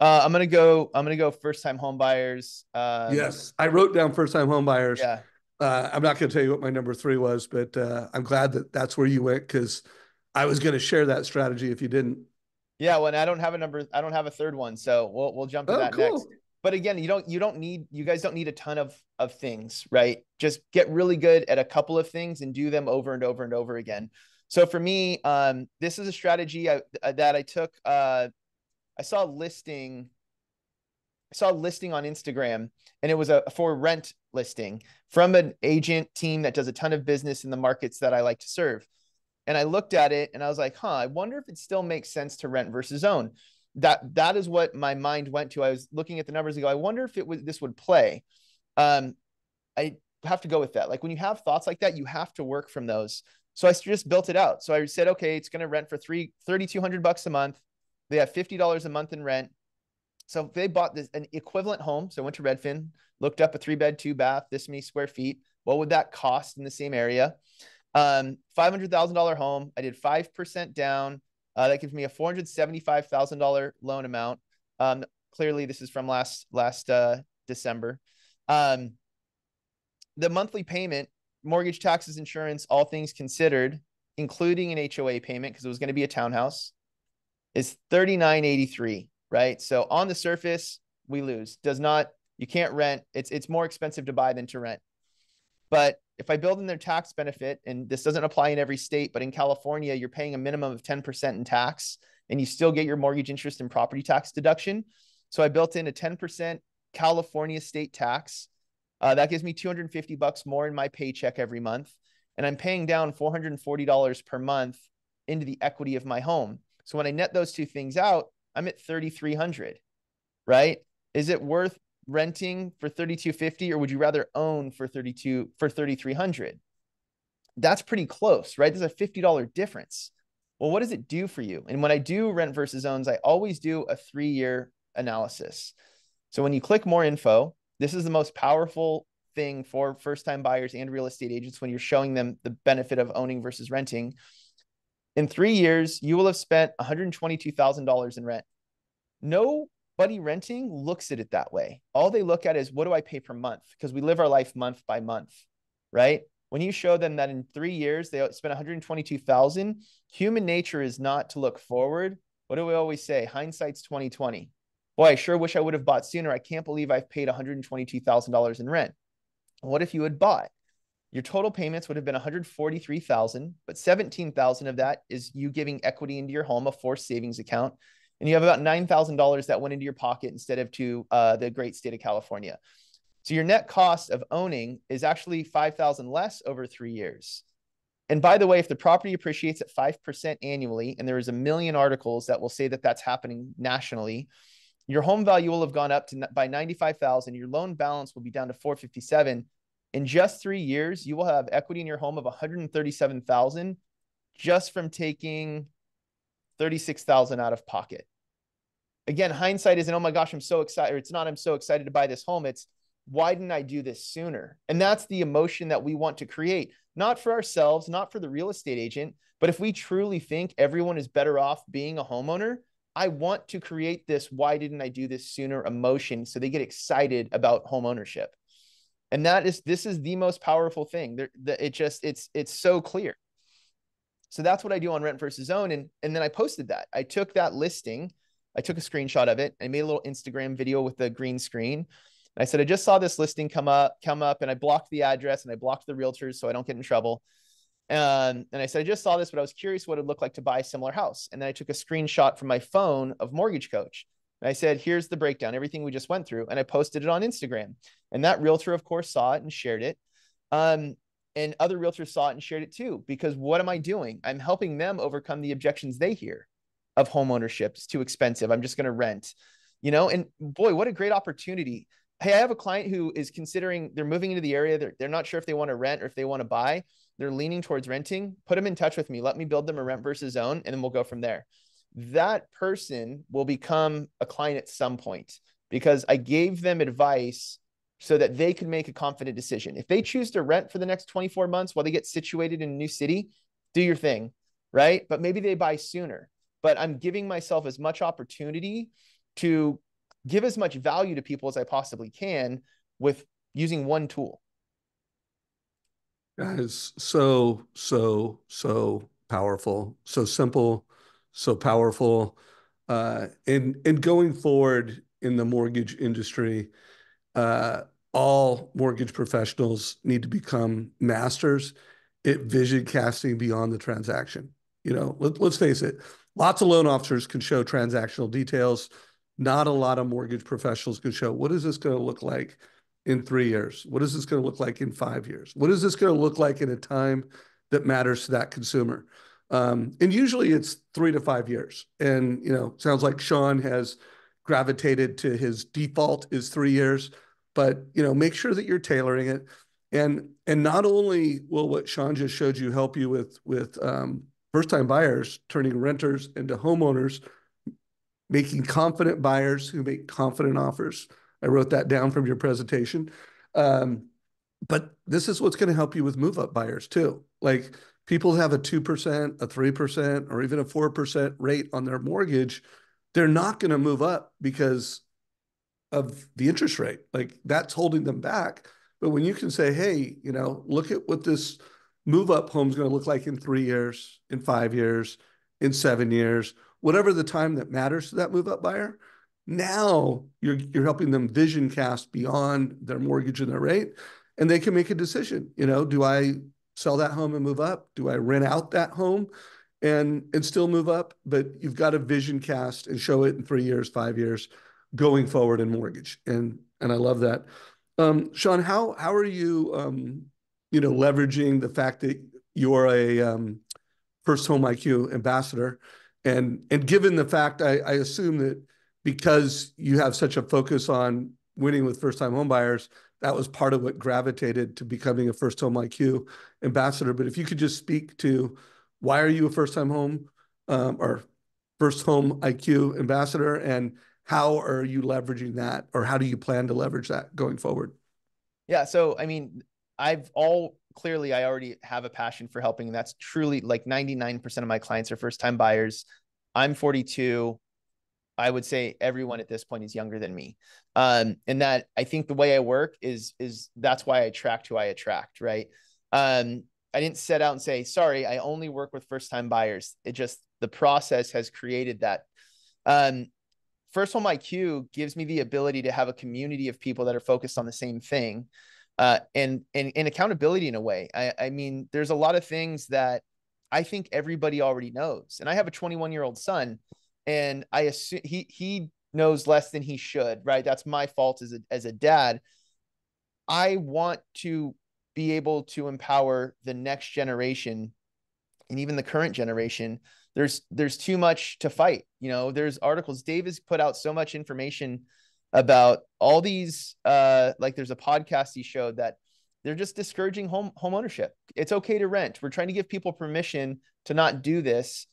Uh, I'm gonna go. I'm gonna go first time home buyers. Um, yes, I wrote down first time home buyers. Yeah. Uh, I'm not gonna tell you what my number three was, but uh, I'm glad that that's where you went because I was gonna share that strategy if you didn't. Yeah, well, I don't have a number. I don't have a third one, so we'll we'll jump to oh, that cool. next. But again, you don't you don't need you guys don't need a ton of of things, right? Just get really good at a couple of things and do them over and over and over again. So for me, um, this is a strategy I, uh, that I took. Uh, I saw a listing. I saw a listing on Instagram, and it was a for rent listing from an agent team that does a ton of business in the markets that I like to serve. And I looked at it, and I was like, "Huh, I wonder if it still makes sense to rent versus own." That that is what my mind went to. I was looking at the numbers and go, I wonder if it was this would play. Um, I have to go with that. Like when you have thoughts like that, you have to work from those. So I just built it out. So I said, okay, it's going to rent for three, 3,200 bucks a month. They have $50 a month in rent. So they bought this an equivalent home. So I went to Redfin, looked up a three bed, two bath, this many square feet. What would that cost in the same area? Um, $500,000 home. I did 5% down. Uh, that gives me a four hundred seventy-five thousand dollar loan amount. Um, clearly, this is from last last uh, December. Um, the monthly payment, mortgage, taxes, insurance, all things considered, including an HOA payment because it was going to be a townhouse, is thirty nine eighty three. Right. So on the surface, we lose. Does not. You can't rent. It's it's more expensive to buy than to rent. But if I build in their tax benefit, and this doesn't apply in every state, but in California, you're paying a minimum of 10% in tax and you still get your mortgage interest and property tax deduction. So I built in a 10% California state tax. Uh, that gives me 250 bucks more in my paycheck every month. And I'm paying down $440 per month into the equity of my home. So when I net those two things out, I'm at 3,300, right? Is it worth renting for 3250 or would you rather own for 32 for 3300 that's pretty close right? There's a $50 difference. Well what does it do for you? And when i do rent versus owns i always do a three year analysis. So when you click more info this is the most powerful thing for first time buyers and real estate agents when you're showing them the benefit of owning versus renting. In three years you will have spent $122000 in rent. No Buddy renting looks at it that way. All they look at is what do I pay per month? Because we live our life month by month, right? When you show them that in three years they spent 122,000, human nature is not to look forward. What do we always say? Hindsight's 2020. Boy, I sure wish I would have bought sooner. I can't believe I've paid $122,000 in rent. What if you had bought? Your total payments would have been 143,000, but 17,000 of that is you giving equity into your home, a forced savings account, and you have about $9,000 that went into your pocket instead of to uh, the great state of California. So your net cost of owning is actually 5,000 less over three years. And by the way, if the property appreciates at 5% annually, and there is a million articles that will say that that's happening nationally, your home value will have gone up to by 95,000. Your loan balance will be down to 457. In just three years, you will have equity in your home of 137,000 just from taking 36,000 out of pocket. Again, hindsight isn't, oh my gosh, I'm so excited. It's not, I'm so excited to buy this home. It's, why didn't I do this sooner? And that's the emotion that we want to create, not for ourselves, not for the real estate agent, but if we truly think everyone is better off being a homeowner, I want to create this, why didn't I do this sooner emotion so they get excited about home ownership. And that is, this is the most powerful thing. There, it just, it's, it's so clear. So that's what I do on rent versus own. And, and then I posted that. I took that listing, I took a screenshot of it, I made a little Instagram video with the green screen. And I said, I just saw this listing come up, come up, and I blocked the address and I blocked the realtors so I don't get in trouble. Um, and I said, I just saw this, but I was curious what it looked like to buy a similar house. And then I took a screenshot from my phone of Mortgage Coach. And I said, here's the breakdown, everything we just went through. And I posted it on Instagram. And that realtor, of course, saw it and shared it. Um, and other realtors saw it and shared it too because what am i doing? I'm helping them overcome the objections they hear of home ownership it's too expensive i'm just going to rent you know? And boy what a great opportunity. Hey i have a client who is considering they're moving into the area they're, they're not sure if they want to rent or if they want to buy they're leaning towards renting put them in touch with me let me build them a rent versus own and then we'll go from there. That person will become a client at some point because i gave them advice so that they can make a confident decision. If they choose to rent for the next 24 months while they get situated in a new city, do your thing, right? But maybe they buy sooner. But I'm giving myself as much opportunity to give as much value to people as I possibly can with using one tool. Guys, so, so, so powerful, so simple, so powerful. Uh, and, and going forward, in the mortgage industry, all mortgage professionals need to become masters at vision casting beyond the transaction. You know, let, let's face it, lots of loan officers can show transactional details. Not a lot of mortgage professionals can show what is this going to look like in three years? What is this going to look like in five years? What is this going to look like in a time that matters to that consumer? Um, and usually it's three to five years. And, you know, sounds like Sean has gravitated to his default is three years, but, you know, make sure that you're tailoring it. And, and not only will what Sean just showed you help you with, with um, first time buyers, turning renters into homeowners, making confident buyers who make confident offers. I wrote that down from your presentation. Um, but this is what's going to help you with move up buyers too. Like people have a 2%, a 3%, or even a 4% rate on their mortgage, they're not going to move up because of the interest rate. Like that's holding them back. But when you can say, hey, you know, look at what this move up home is going to look like in three years, in five years, in seven years, whatever the time that matters to that move up buyer. Now you're you're helping them vision cast beyond their mortgage and their rate, and they can make a decision. You know, do I sell that home and move up? Do I rent out that home and and still move up? But you've got a vision cast and show it in three years, five years, going forward in mortgage. And and I love that. Um, Sean, how how are you um, you know leveraging the fact that you're a um, first home IQ ambassador, and and given the fact I, I assume that because you have such a focus on winning with first time homebuyers, that was part of what gravitated to becoming a first home IQ ambassador. But if you could just speak to why are you a first time home um, or first home IQ ambassador and how are you leveraging that or how do you plan to leverage that going forward? Yeah. So, I mean, I've all clearly, I already have a passion for helping. That's truly like 99% of my clients are first time buyers. I'm 42. I would say everyone at this point is younger than me. Um, and that I think the way I work is is that's why I attract who I attract, right? Um, I didn't set out and say, sorry, I only work with first time buyers. It just the process has created that. Um, first home IQ gives me the ability to have a community of people that are focused on the same thing. Uh, and, and and accountability in a way. I, I mean, there's a lot of things that I think everybody already knows. And I have a 21 year old son and I assume he he knows less than he should, right? That's my fault as a as a dad. I want to be able to empower the next generation and even the current generation. There's there's too much to fight. You know, there's articles. Dave has put out so much information about all these uh like there's a podcast he showed that they're just discouraging home home ownership. It's okay to rent. We're trying to give people permission to not do this.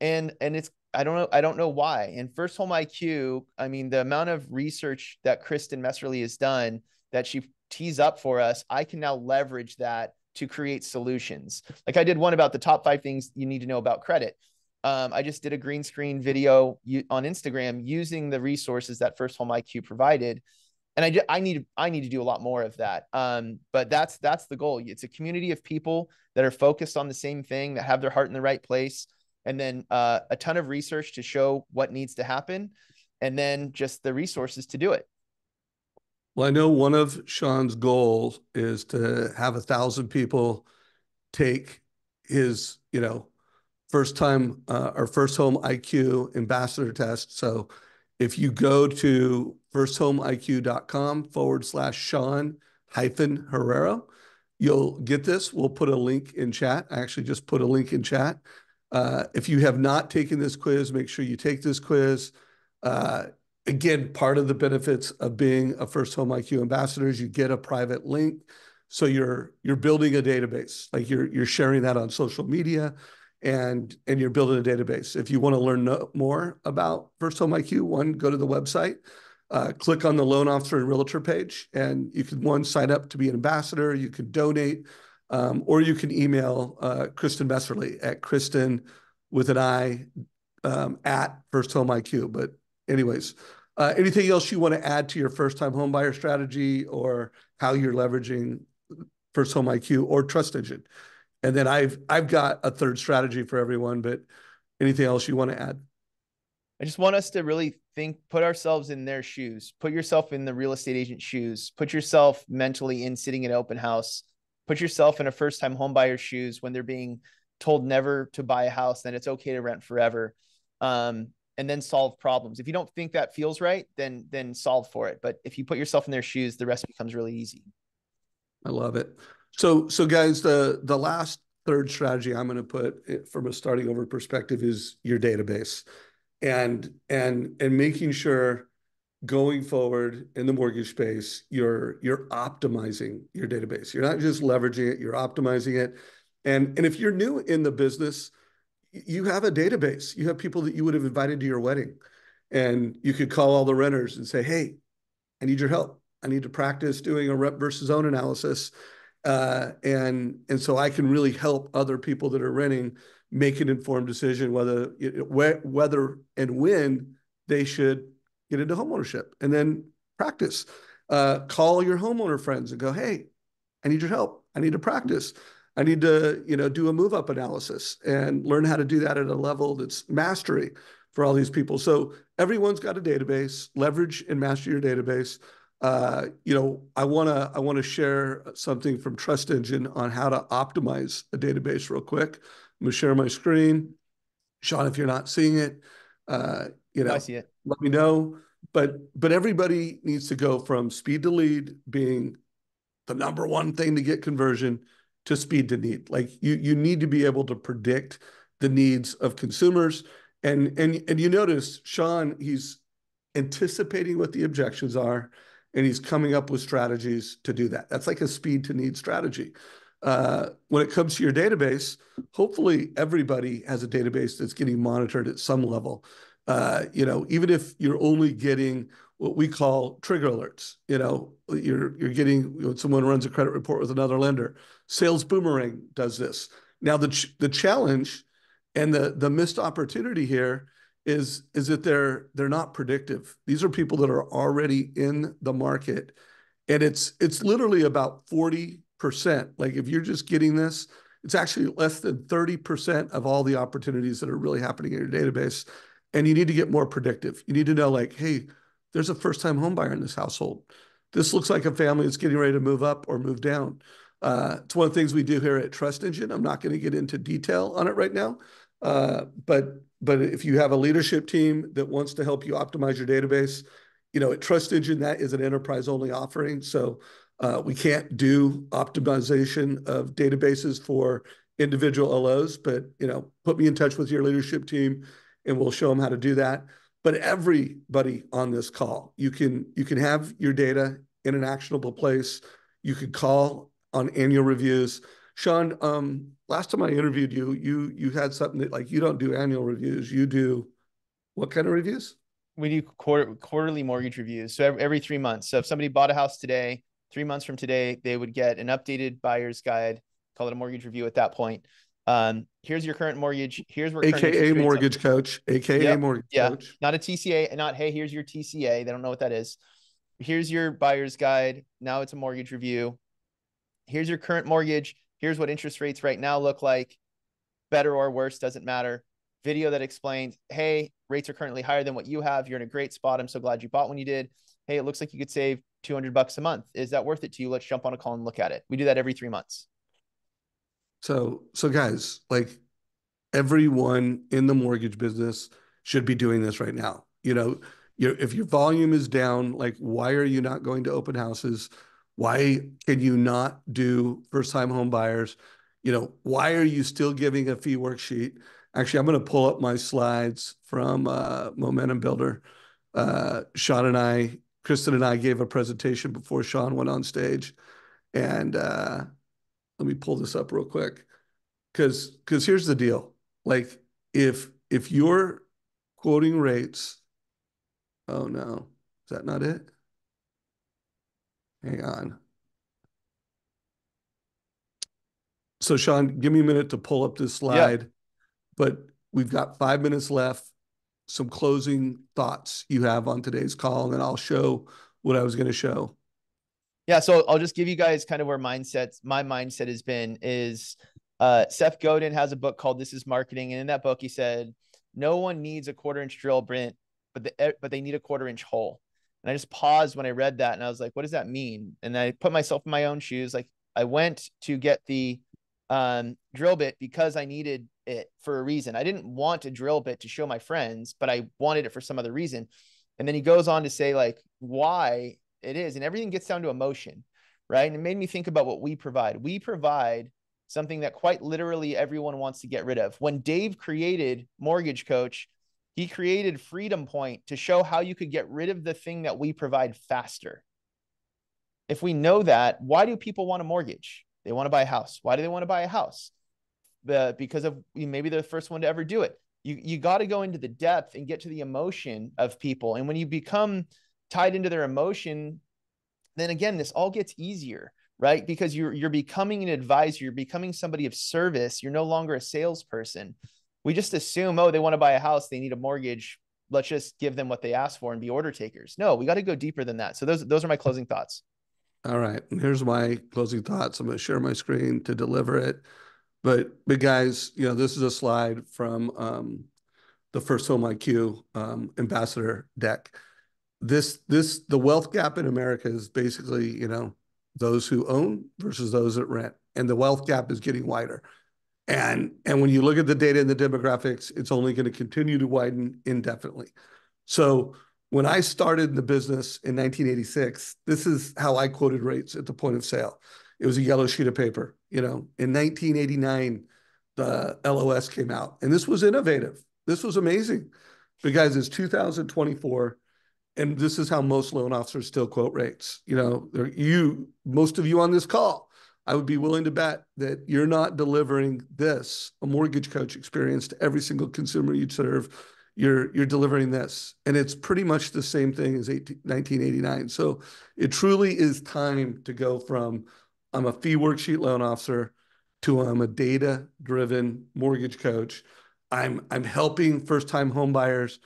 And and it's I don't know. I don't know why. And First Home IQ, I mean, the amount of research that Kristin Messerli has done that she tees up for us, I can now leverage that to create solutions. Like I did one about the top five things you need to know about credit. Um, I just did a green screen video on Instagram using the resources that First Home IQ provided, and I I need I need to do a lot more of that. Um, but that's that's the goal. It's a community of people that are focused on the same thing, that have their heart in the right place, and then uh, a ton of research to show what needs to happen, and then just the resources to do it. Well, I know one of Sean's goals is to have a thousand people take his, you know, first time uh, or first home IQ ambassador test. So if you go to firsthomeIQ.com forward slash Sean hyphen Herrero, you'll get this. We'll put a link in chat. I actually just put a link in chat. Uh, if you have not taken this quiz, make sure you take this quiz. Uh, again, part of the benefits of being a First Home IQ ambassador is you get a private link. So you're you're building a database, like you're you're sharing that on social media, and and you're building a database. If you want to learn no, more about First Home IQ, one go to the website, uh, click on the loan officer and realtor page, and you can one sign up to be an ambassador. You can donate. Um, or you can email uh, Kristin Messerli at Kristin with an I um, at First Home IQ. But anyways, uh, anything else you want to add to your first time home buyer strategy or how you're leveraging First Home IQ or Trust Engine? And then I've I've got a third strategy for everyone, but anything else you want to add? I just want us to really think, put ourselves in their shoes, put yourself in the real estate agent shoes, put yourself mentally in sitting in an open house, put yourself in a first time home buyer's shoes when they're being told never to buy a house, then it's okay to rent forever. Um, and then solve problems. If you don't think that feels right, then then solve for it. But if you put yourself in their shoes, the rest becomes really easy. I love it. So so guys, the the last third strategy I'm going to put from a starting over perspective is your database and and and making sure going forward in the mortgage space you're you're optimizing your database you're not just leveraging it you're optimizing it and and if you're new in the business you have a database. You have people that you would have invited to your wedding. And you could call all the renters and say hey i need your help. I need to practice doing a rep versus own analysis. Uh, and and so i can really help other people that are renting make an informed decision whether whether and when they should get into homeownership and then practice. Uh, call your homeowner friends and go hey i need your help. I need to practice i need to you know do a move up analysis and learn how to do that at a level that's mastery for all these people so everyone's got a database leverage and master your database uh, you know i want to i want to share something from trust engine on how to optimize a database real quick I'm gonna share my screen. Sean, if you're not seeing it, uh, you know, I see it. Let me know. But but everybody needs to go from speed to lead being the number one thing to get conversion to speed to need. Like you you need to be able to predict the needs of consumers. And and and you notice Sean, he's anticipating what the objections are and he's coming up with strategies to do that. That's like a speed to need strategy. Uh, when it comes to your database, hopefully everybody has a database that's getting monitored at some level. Uh, you know, even if you're only getting what we call trigger alerts, you know, you're you're getting when someone runs a credit report with another lender. Sales Boomerang does this. Now the ch the challenge and the the missed opportunity here is is that they're they're not predictive. These are people that are already in the market, and it's it's literally about forty percent. Like if you're just getting this, it's actually less than 30% of all the opportunities that are really happening in your database. And you need to get more predictive. You need to know like, hey, there's a first-time home buyer in this household. This looks like a family that's getting ready to move up or move down. Uh, it's one of the things we do here at Trust Engine. I'm not going to get into detail on it right now, uh, but but if you have a leadership team that wants to help you optimize your database, you know, at Trust Engine that is an enterprise-only offering. So uh, we can't do optimization of databases for individual LOs, but you know, put me in touch with your leadership team, and we'll show them how to do that. But everybody on this call, you can you can have your data in an actionable place. You could call on annual reviews. Sean, um, last time I interviewed you, you you had something that like you don't do annual reviews. You do what kind of reviews? We do quarter, quarterly mortgage reviews. So every, every three months. So if somebody bought a house today, three months from today, they would get an updated buyer's guide, call it a mortgage review at that point. Um, here's your current mortgage. Here's where AKA mortgage coach, AKA yep. mortgage yeah. coach. Not a TCA, not hey, here's your TCA. They don't know what that is. Here's your buyer's guide. Now it's a mortgage review. Here's your current mortgage. Here's what interest rates right now look like. Better or worse, doesn't matter. Video that explains, hey, rates are currently higher than what you have. You're in a great spot. I'm so glad you bought when you did. Hey, it looks like you could save 200 bucks a month. Is that worth it to you? Let's jump on a call and look at it. We do that every three months. So, so guys, like everyone in the mortgage business should be doing this right now. You know, if your volume is down, like why are you not going to open houses? Why can you not do first time home buyers? You know, why are you still giving a fee worksheet? Actually, I'm going to pull up my slides from uh, Momentum Builder. Uh, Sean and I Kristin and I gave a presentation before Sean went on stage. And uh, let me pull this up real quick. Cause because here's the deal. Like if if you're quoting rates, oh no, is that not it? Hang on. So Sean, give me a minute to pull up this slide. Yeah. But we've got five minutes left some closing thoughts you have on today's call, and then I'll show what I was going to show. Yeah, so I'll just give you guys kind of where mindsets my mindset has been is uh, Seth Godin has a book called This Is Marketing, and in that book he said no one needs a quarter inch drill bit, but the, but they need a quarter inch hole. And I just paused when I read that and I was like, what does that mean? And I put myself in my own shoes. Like I went to get the um, drill bit because I needed it for a reason. I didn't want a drill bit to show my friends, but I wanted it for some other reason. And then he goes on to say like why it is, and everything gets down to emotion, right? And it made me think about what we provide. We provide something that quite literally everyone wants to get rid of. When Dave created Mortgage Coach, he created Freedom Point to show how you could get rid of the thing that we provide faster. If we know that, why do people want a mortgage? They want to buy a house. Why do they want to buy a house? The, because of maybe they're the first one to ever do it. You, you got to go into the depth and get to the emotion of people. And when you become tied into their emotion, then again, this all gets easier, right? Because you're, you're becoming an advisor, you're becoming somebody of service. You're no longer a salesperson we just assume, oh, they want to buy a house, they need a mortgage. Let's just give them what they ask for and be order takers. No, we got to go deeper than that. So those those are my closing thoughts. All right. Here's my closing thoughts. I'm going to share my screen to deliver it. But but guys, you know, this is a slide from um, the first Home IQ um, ambassador deck. This this the wealth gap in America is basically, you know, those who own versus those that rent. And the wealth gap is getting wider. And, and when you look at the data and the demographics, it's only going to continue to widen indefinitely. So when I started the business in 1986, this is how I quoted rates at the point of sale. It was a yellow sheet of paper. You know, in 1989, the LOS came out, and this was innovative. This was amazing. Guys, it's 2024, and this is how most loan officers still quote rates. You know, you, most of you on this call I would be willing to bet that you're not delivering this, a mortgage coach experience to every single consumer you serve. You're, you're delivering this. And it's pretty much the same thing as 18, 1989. So it truly is time to go from I'm a fee worksheet loan officer to I'm a data driven mortgage coach. I'm, I'm helping first time home buyers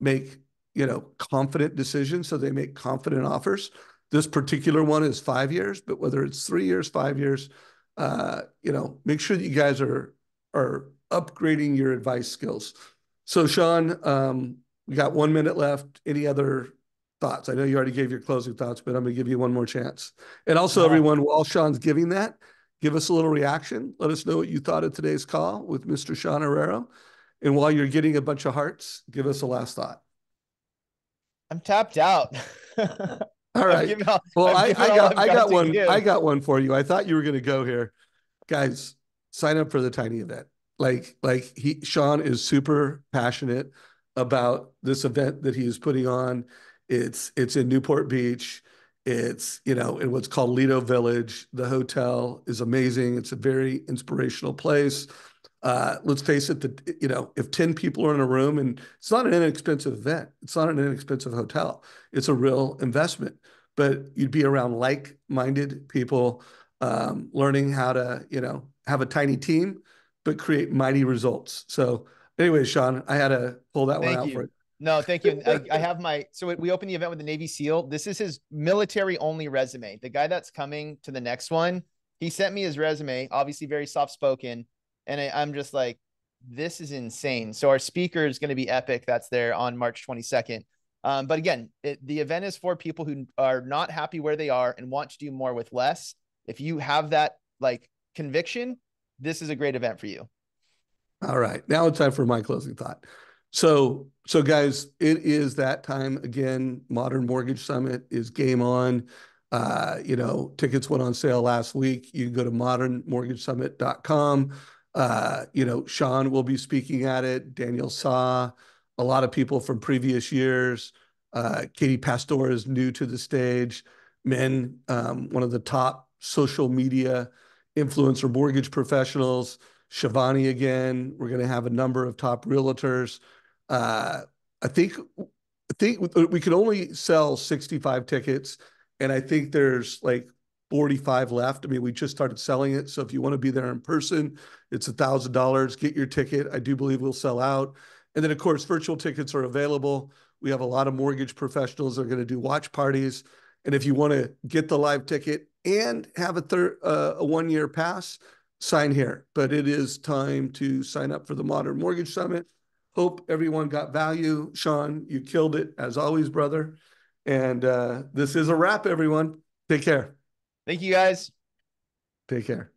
make, you know, confident decisions so they make confident offers. This particular one is five years, but whether it's three years, five years, uh, you know, make sure that you guys are are upgrading your advice skills. So, Sean, um, we got one minute left. Any other thoughts? I know you already gave your closing thoughts, but I'm going to give you one more chance. And also, everyone, while Sean's giving that, give us a little reaction. Let us know what you thought of today's call with Mr. Sean Herrero. And while you're getting a bunch of hearts, give us a last thought. I'm tapped out. All right. All, well, I, I got I got one. I got one for you. I thought you were going to go here, guys. Sign up for the tiny event. Like like he Sean is super passionate about this event that he is putting on. It's it's in Newport Beach. It's you know in what's called Lido Village. The hotel is amazing. It's a very inspirational place uh, let's face it, that you know, if 10 people are in a room and it's not an inexpensive event, it's not an inexpensive hotel, it's a real investment. But you'd be around like-minded people, um, learning how to, you know, have a tiny team, but create mighty results. So, anyway, Sean, I had to pull that thank one out you. for it. No, thank you. I, I, have my so we opened the event with the Navy SEAL. This is his military only resume. The guy that's coming to the next one, he sent me his resume. Obviously, very soft spoken and I, I'm just like, this is insane. So our speaker is going to be epic. That's there on March 22nd. Um, but again, it, the event is for people who are not happy where they are and want to do more with less. If you have that like conviction, this is a great event for you. All right. Now it's time for my closing thought. So, so guys, it is that time again. Modern Mortgage Summit is game on. Uh, you know, tickets went on sale last week. You can go to modernmortgagesummit.com. Uh, you know, Sean will be speaking at it. Daniel Saw, a lot of people from previous years. Uh, Katie Pastor is new to the stage. Men, um, one of the top social media influencer mortgage professionals. Shivani again. We're going to have a number of top realtors. Uh, I think I think we can only sell 65 tickets, and I think there's like 45 left. I mean, we just started selling it. So if you want to be there in person, it's a thousand dollars. Get your ticket. I do believe we'll sell out. And then of course, virtual tickets are available. We have a lot of mortgage professionals that are going to do watch parties. And if you want to get the live ticket and have a third, uh, a one year pass, sign here. But it is time to sign up for the Modern Mortgage Summit. Hope everyone got value. Sean, you killed it as always, brother. And uh, this is a wrap, everyone. Take care. Thank you guys. Take care.